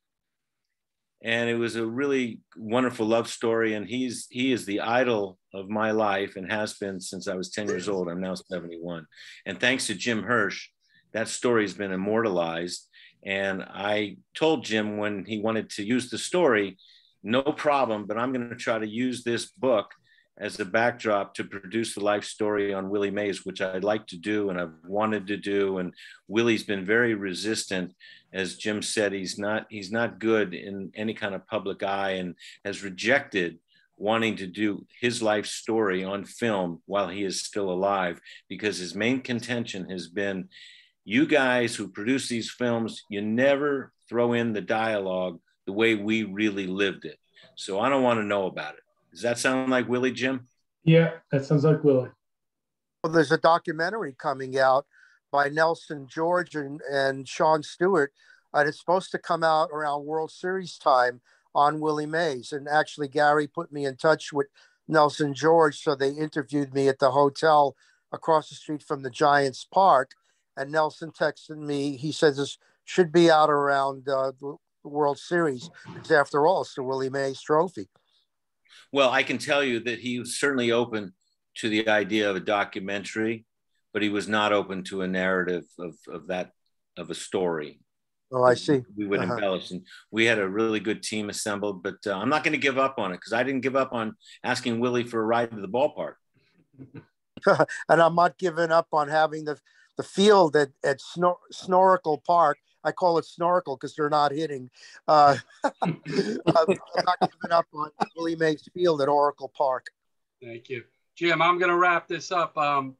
And it was a really wonderful love story. And he's he is the idol of my life and has been since i was 10 years old. I'm now 71 and thanks to jim hirsch that story has been immortalized. And i told jim when he wanted to use the story no problem but i'm going to try to use this book as a backdrop to produce the life story on willie mays which i'd like to do and i've wanted to do. And willie's been very resistant. As Jim said, he's not he's not good in any kind of public eye and has rejected wanting to do his life story on film while he is still alive because his main contention has been you guys who produce these films you never throw in the dialogue the way we really lived it. So i don't want to know about it does that sound like willie jim yeah that sounds like willie well there's a documentary coming out by Nelson George and, and Sean Stewart. And it's supposed to come out around World Series time on Willie Mays. And actually, Gary put me in touch with Nelson George. So they interviewed me at the hotel across the street from the Giants Park. And Nelson texted me. He says this should be out around uh, the World Series. Because after all, it's the Willie Mays Trophy. Well, I can tell you that he was certainly open to the idea of a documentary but he was not open to a narrative of, of that of a story. Oh, I see. We would uh-huh. embellish, and we had a really good team assembled. But uh, I'm not going to give up on it because I didn't give up on asking Willie for a ride to the ballpark. and I'm not giving up on having the the field at at Snor- Snorkel Park. I call it Snorkel because they're not hitting. Uh, I'm not giving up on Willie Mays Field at Oracle Park. Thank you, Jim. I'm going to wrap this up. Um,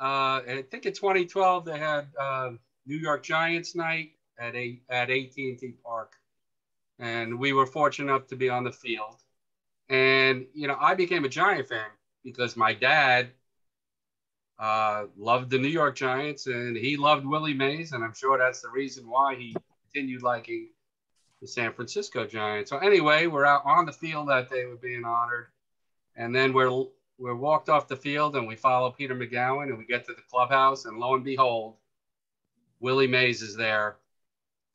uh, I think in 2012 they had uh, New York Giants night at a, at AT&T Park, and we were fortunate enough to be on the field. And you know, I became a Giant fan because my dad uh, loved the New York Giants and he loved Willie Mays, and I'm sure that's the reason why he continued liking the San Francisco Giants. So anyway, we're out on the field that day, we're being honored, and then we're we're walked off the field and we follow Peter Magowan, and we get to the clubhouse and lo and behold, Willie Mays is there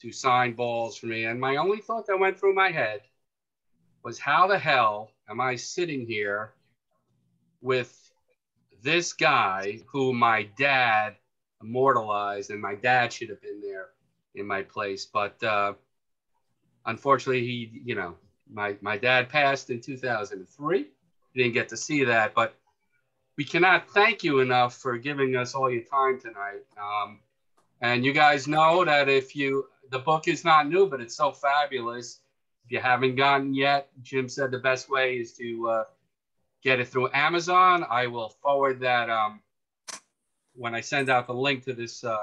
to sign balls for me. And my only thought that went through my head was how the hell am I sitting here with this guy who my dad immortalized and my dad should have been there in my place. But uh, unfortunately, he, you know, my, my dad passed in 2003 didn't get to see that, but we cannot thank you enough for giving us all your time tonight. Um, and you guys know that if you, the book is not new, but it's so fabulous. If you haven't gotten yet, Jim said the best way is to uh, get it through Amazon. I will forward that um, when I send out the link to this uh,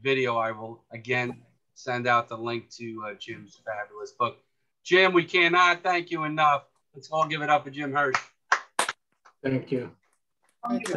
video. I will again send out the link to uh, Jim's fabulous book. Jim, we cannot thank you enough. Let's all give it up for Jim Hirsch. Thank you. Thank you.